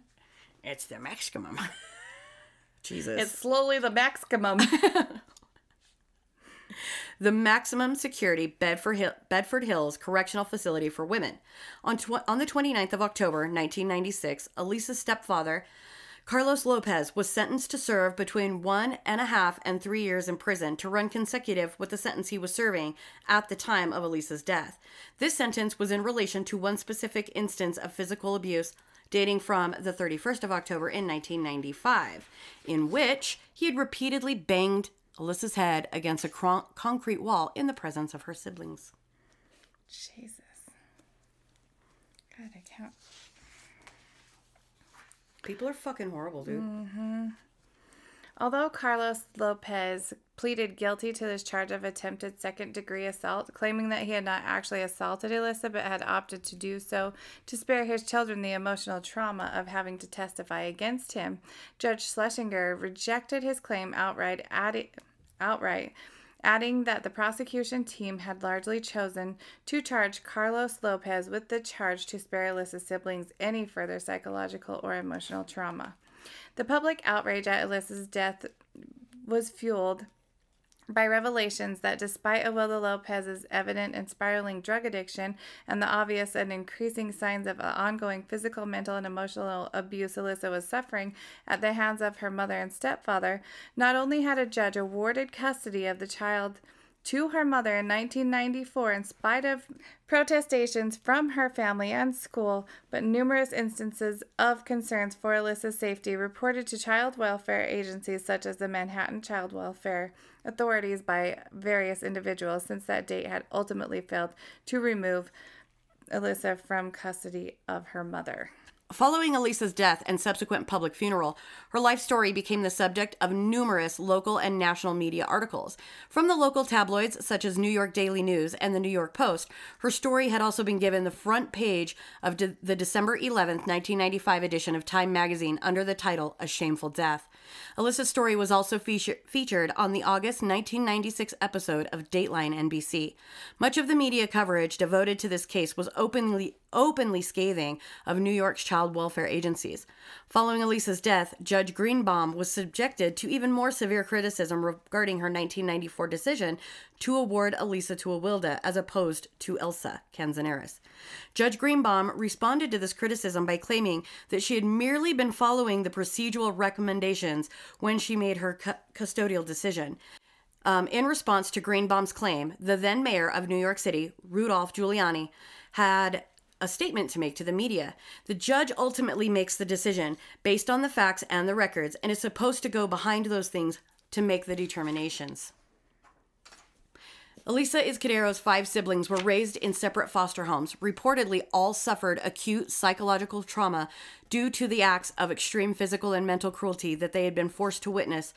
It's the maximum. Jesus. It's slowly the maximum. the maximum security Bedford, Hill, Bedford Hills Correctional Facility for Women. On, tw- on the 29th of October, 1996, Elisa's stepfather Carlos Lopez was sentenced to serve between one and a half and three years in prison to run consecutive with the sentence he was serving at the time of Elisa's death. This sentence was in relation to one specific instance of physical abuse dating from the 31st of October in 1995, in which he had repeatedly banged Elisa's head against a cron- concrete wall in the presence of her siblings. Jesus. God, I can't. People are fucking horrible, dude. Mm-hmm. Although Carlos Lopez pleaded guilty to this charge of attempted second degree assault, claiming that he had not actually assaulted Elisa but had opted to do so to spare his children the emotional trauma of having to testify against him, Judge Schlesinger rejected his claim outright, adding, outright, adding that the prosecution team had largely chosen to charge Carlos Lopez with the charge to spare Elisa's siblings any further psychological or emotional trauma. The public outrage at Elisa's death was fueled by revelations that despite Awilda Lopez's evident and spiraling drug addiction and the obvious and increasing signs of ongoing physical, mental, and emotional abuse Elisa was suffering at the hands of her mother and stepfather, not only had a judge awarded custody of the child to her mother in 1994 in spite of protestations from her family and school, but numerous instances of concerns for Elisa's safety reported to child welfare agencies such as the Manhattan Child Welfare Authorities by various individuals since that date had ultimately failed to remove Elisa from custody of her mother. Following Elisa's death and subsequent public funeral, her life story became the subject of numerous local and national media articles. From the local tabloids, such as New York Daily News and the New York Post, her story had also been given the front page of de- the December 11, 1995 edition of Time magazine under the title A Shameful Death. Elisa's story was also feature- featured on the August 1996 episode of Dateline NBC. Much of the media coverage devoted to this case was openly openly scathing of New York's child welfare agencies. Following Elisa's death, Judge Greenbaum was subjected to even more severe criticism regarding her 1994 decision to award Elisa to Awilda as opposed to Elsa Canizares. Judge Greenbaum responded to this criticism by claiming that she had merely been following the procedural recommendations when she made her cu- custodial decision. Um, in response to Greenbaum's claim, the then mayor of New York City, Rudolph Giuliani, had a statement to make to the media. The judge ultimately makes the decision based on the facts and the records and is supposed to go behind those things to make the determinations. Elisa Izquierdo's five siblings were raised in separate foster homes. Reportedly, all suffered acute psychological trauma due to the acts of extreme physical and mental cruelty that they had been forced to witness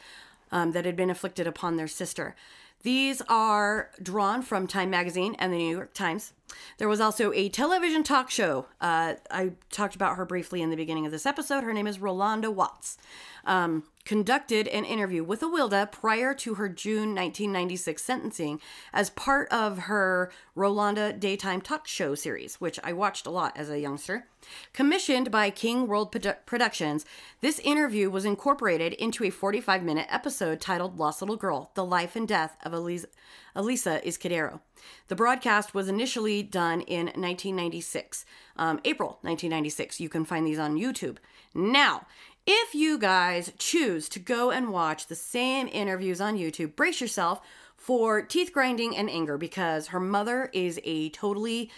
um, that had been inflicted upon their sister. These are drawn from Time Magazine and the New York Times. There was also a television talk show. Uh, I talked about her briefly in the beginning of this episode. Her name is Rolanda Watts. Um, conducted an interview with Awilda prior to her June 1996 sentencing as part of her Rolanda Daytime Talk Show series, which I watched a lot as a youngster. Commissioned by King World Produ- Productions, this interview was incorporated into a 45 minute episode titled Lost Little Girl The Life and Death of Elisa, Elisa Izquierdo. The broadcast was initially done in 1996, um, April 1996. You can find these on YouTube. Now, if you guys choose to go and watch the same interviews on YouTube, brace yourself for teeth grinding and anger because her mother is a totally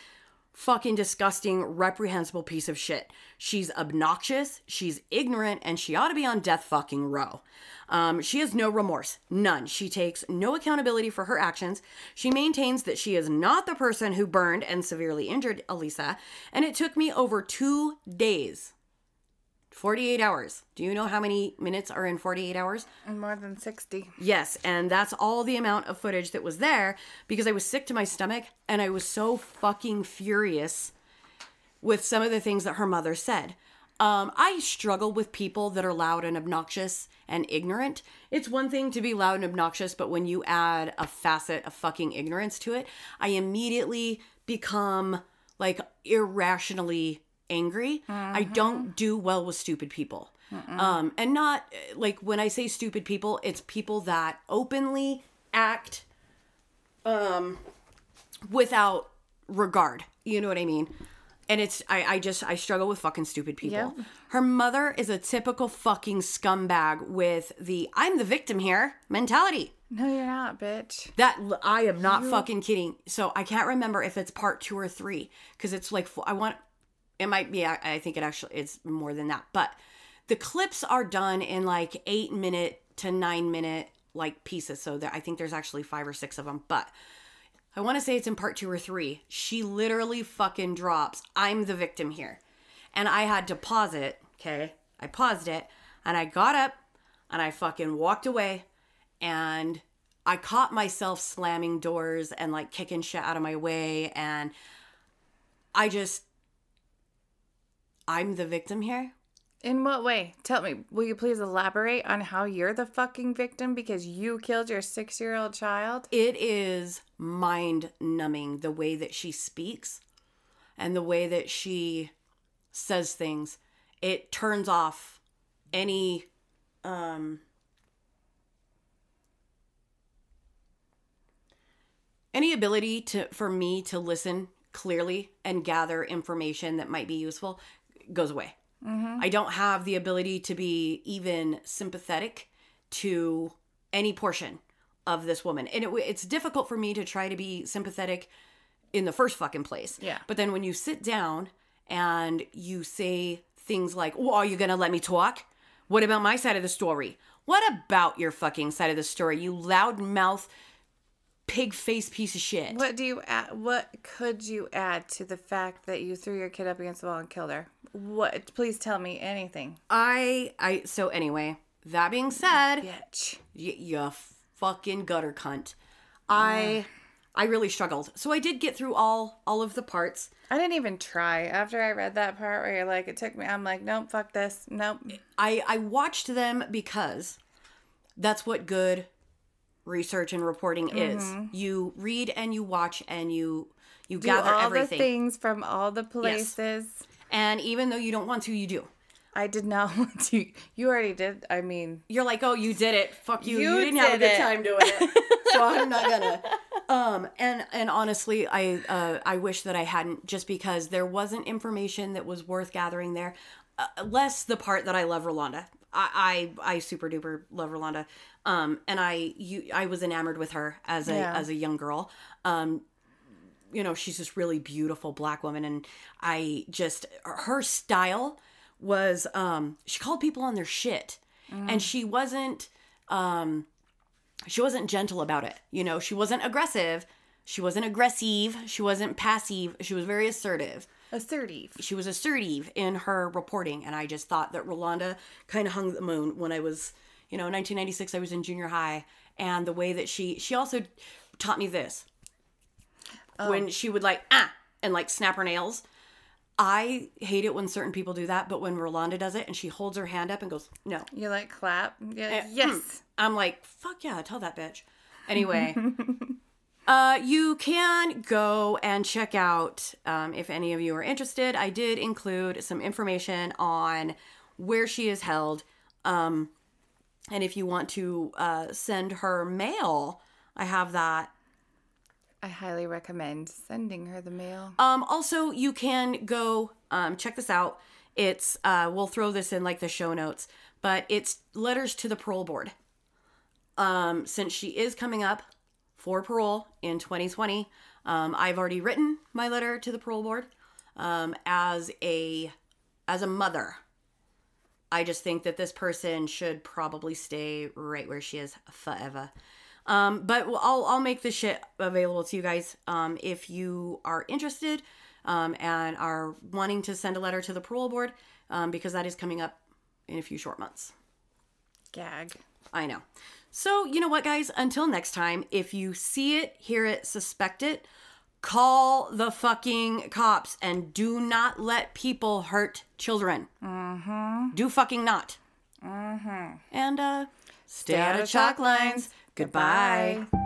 fucking disgusting, reprehensible piece of shit. She's obnoxious, she's ignorant, and she ought to be on death fucking row. Um, she has no remorse, none. She takes no accountability for her actions. She maintains that she is not the person who burned and severely injured Elisa, and it took me over two days 48 hours. Do you know how many minutes are in 48 hours? More than 60. Yes, and that's all the amount of footage that was there because I was sick to my stomach and I was so fucking furious with some of the things that her mother said. Um, I struggle with people that are loud and obnoxious and ignorant. It's one thing to be loud and obnoxious, but when you add a facet of fucking ignorance to it, I immediately become like irrationally angry. I don't do well with stupid people. Um, and not like when I say stupid people, it's people that openly act um, without regard. You know what I mean? and it's I, I just I struggle with fucking stupid people. Yep. Her mother is a typical fucking scumbag with the I'm the victim here mentality. No, you're not, bitch. That I am not fucking kidding. So I can't remember if it's part two or three because it's like I want. It might be. I, think it actually it's more than that. But the clips are done in like eight minute to nine minute like pieces. So there, I think there's actually five or six of them. But I want to say it's in part two or three. She literally fucking drops. I'm the victim here, and I had to pause it. Okay, I paused it, and I got up, and I fucking walked away and I caught myself slamming doors and like kicking shit out of my way and I just I'm the victim here. In what way? Tell me. Will you please elaborate on how you're the fucking victim because you killed your six year old child? It is mind numbing the way that she speaks and the way that she says things. It turns off any um any ability to for me to listen clearly and gather information that might be useful goes away. Mm-hmm. I don't have the ability to be even sympathetic to any portion of this woman, and it, it's difficult for me to try to be sympathetic in the first fucking place. Yeah. But then when you sit down and you say things like, "Well, are you gonna let me talk? What about my side of the story? What about your fucking side of the story? You loudmouth, pig face piece of shit." What do you add? What could you add to the fact that you threw your kid up against the wall and killed her? What? Please tell me anything, I I so anyway. That being said, bitch. y- you fucking gutter cunt. I I really struggled. So I did get through all all of the parts. I didn't even try. After I read that part where you're like, it took me. I'm like, nope, fuck this, nope. I I watched them because that's what good research and reporting is. You read and you watch and you you Do gather all everything. the things from all the places. And even though you don't want to, you do. I did not want to. You already did. I mean, You're like, "Oh, you did it. Fuck you. You, You didn't have a good it." time doing it." so I'm not gonna um and and honestly, I uh I wish that I hadn't just because there wasn't information that was worth gathering there. Uh, less the part that I love Rolanda. I, I I super duper love Rolanda. Um and I you I was enamored with her as a Yeah. as a young girl. Um you know, she's this really beautiful black woman and I just her style was um she called people on their shit. And she wasn't um she wasn't gentle about it. You know, she wasn't aggressive. She wasn't aggressive. She wasn't passive. She was very assertive. assertive. She was assertive in her reporting. And I just thought that Rolanda kind of hung the moon when I was, you know, 1996, I was in junior high. And the way that she, she also taught me this. When she would like, ah, and like snap her nails. I hate it when certain people do that, but when Rolanda does it and she holds her hand up and goes, no, You like clap? Like, Eh, yes. I'm like, fuck yeah, tell that bitch. Anyway, uh, you can go and check out um, if any of you are interested. I did include some information on where she is held. Um, and if you want to uh, send her mail, I have that. I highly recommend sending her the mail. Um, also, you can go um, check this out. It's uh, we'll throw this in like the show notes, but it's letters to the parole board. Um, since she is coming up for parole in 2020, um, I've already written my letter to the parole board um, as a as a mother. I just think that this person should probably stay right where she is forever. Um, but I'll I'll make this shit available to you guys um, if you are interested um, and are wanting to send a letter to the parole board um, because that is coming up in a few short months. Gag. I know. So you know what, guys? Until next time, if you see it, hear it, suspect it, call the fucking cops and do not let people hurt children. Mm-hmm. Do fucking not. Mm-hmm. And uh, stay, out of chalk lines. Goodbye. Bye.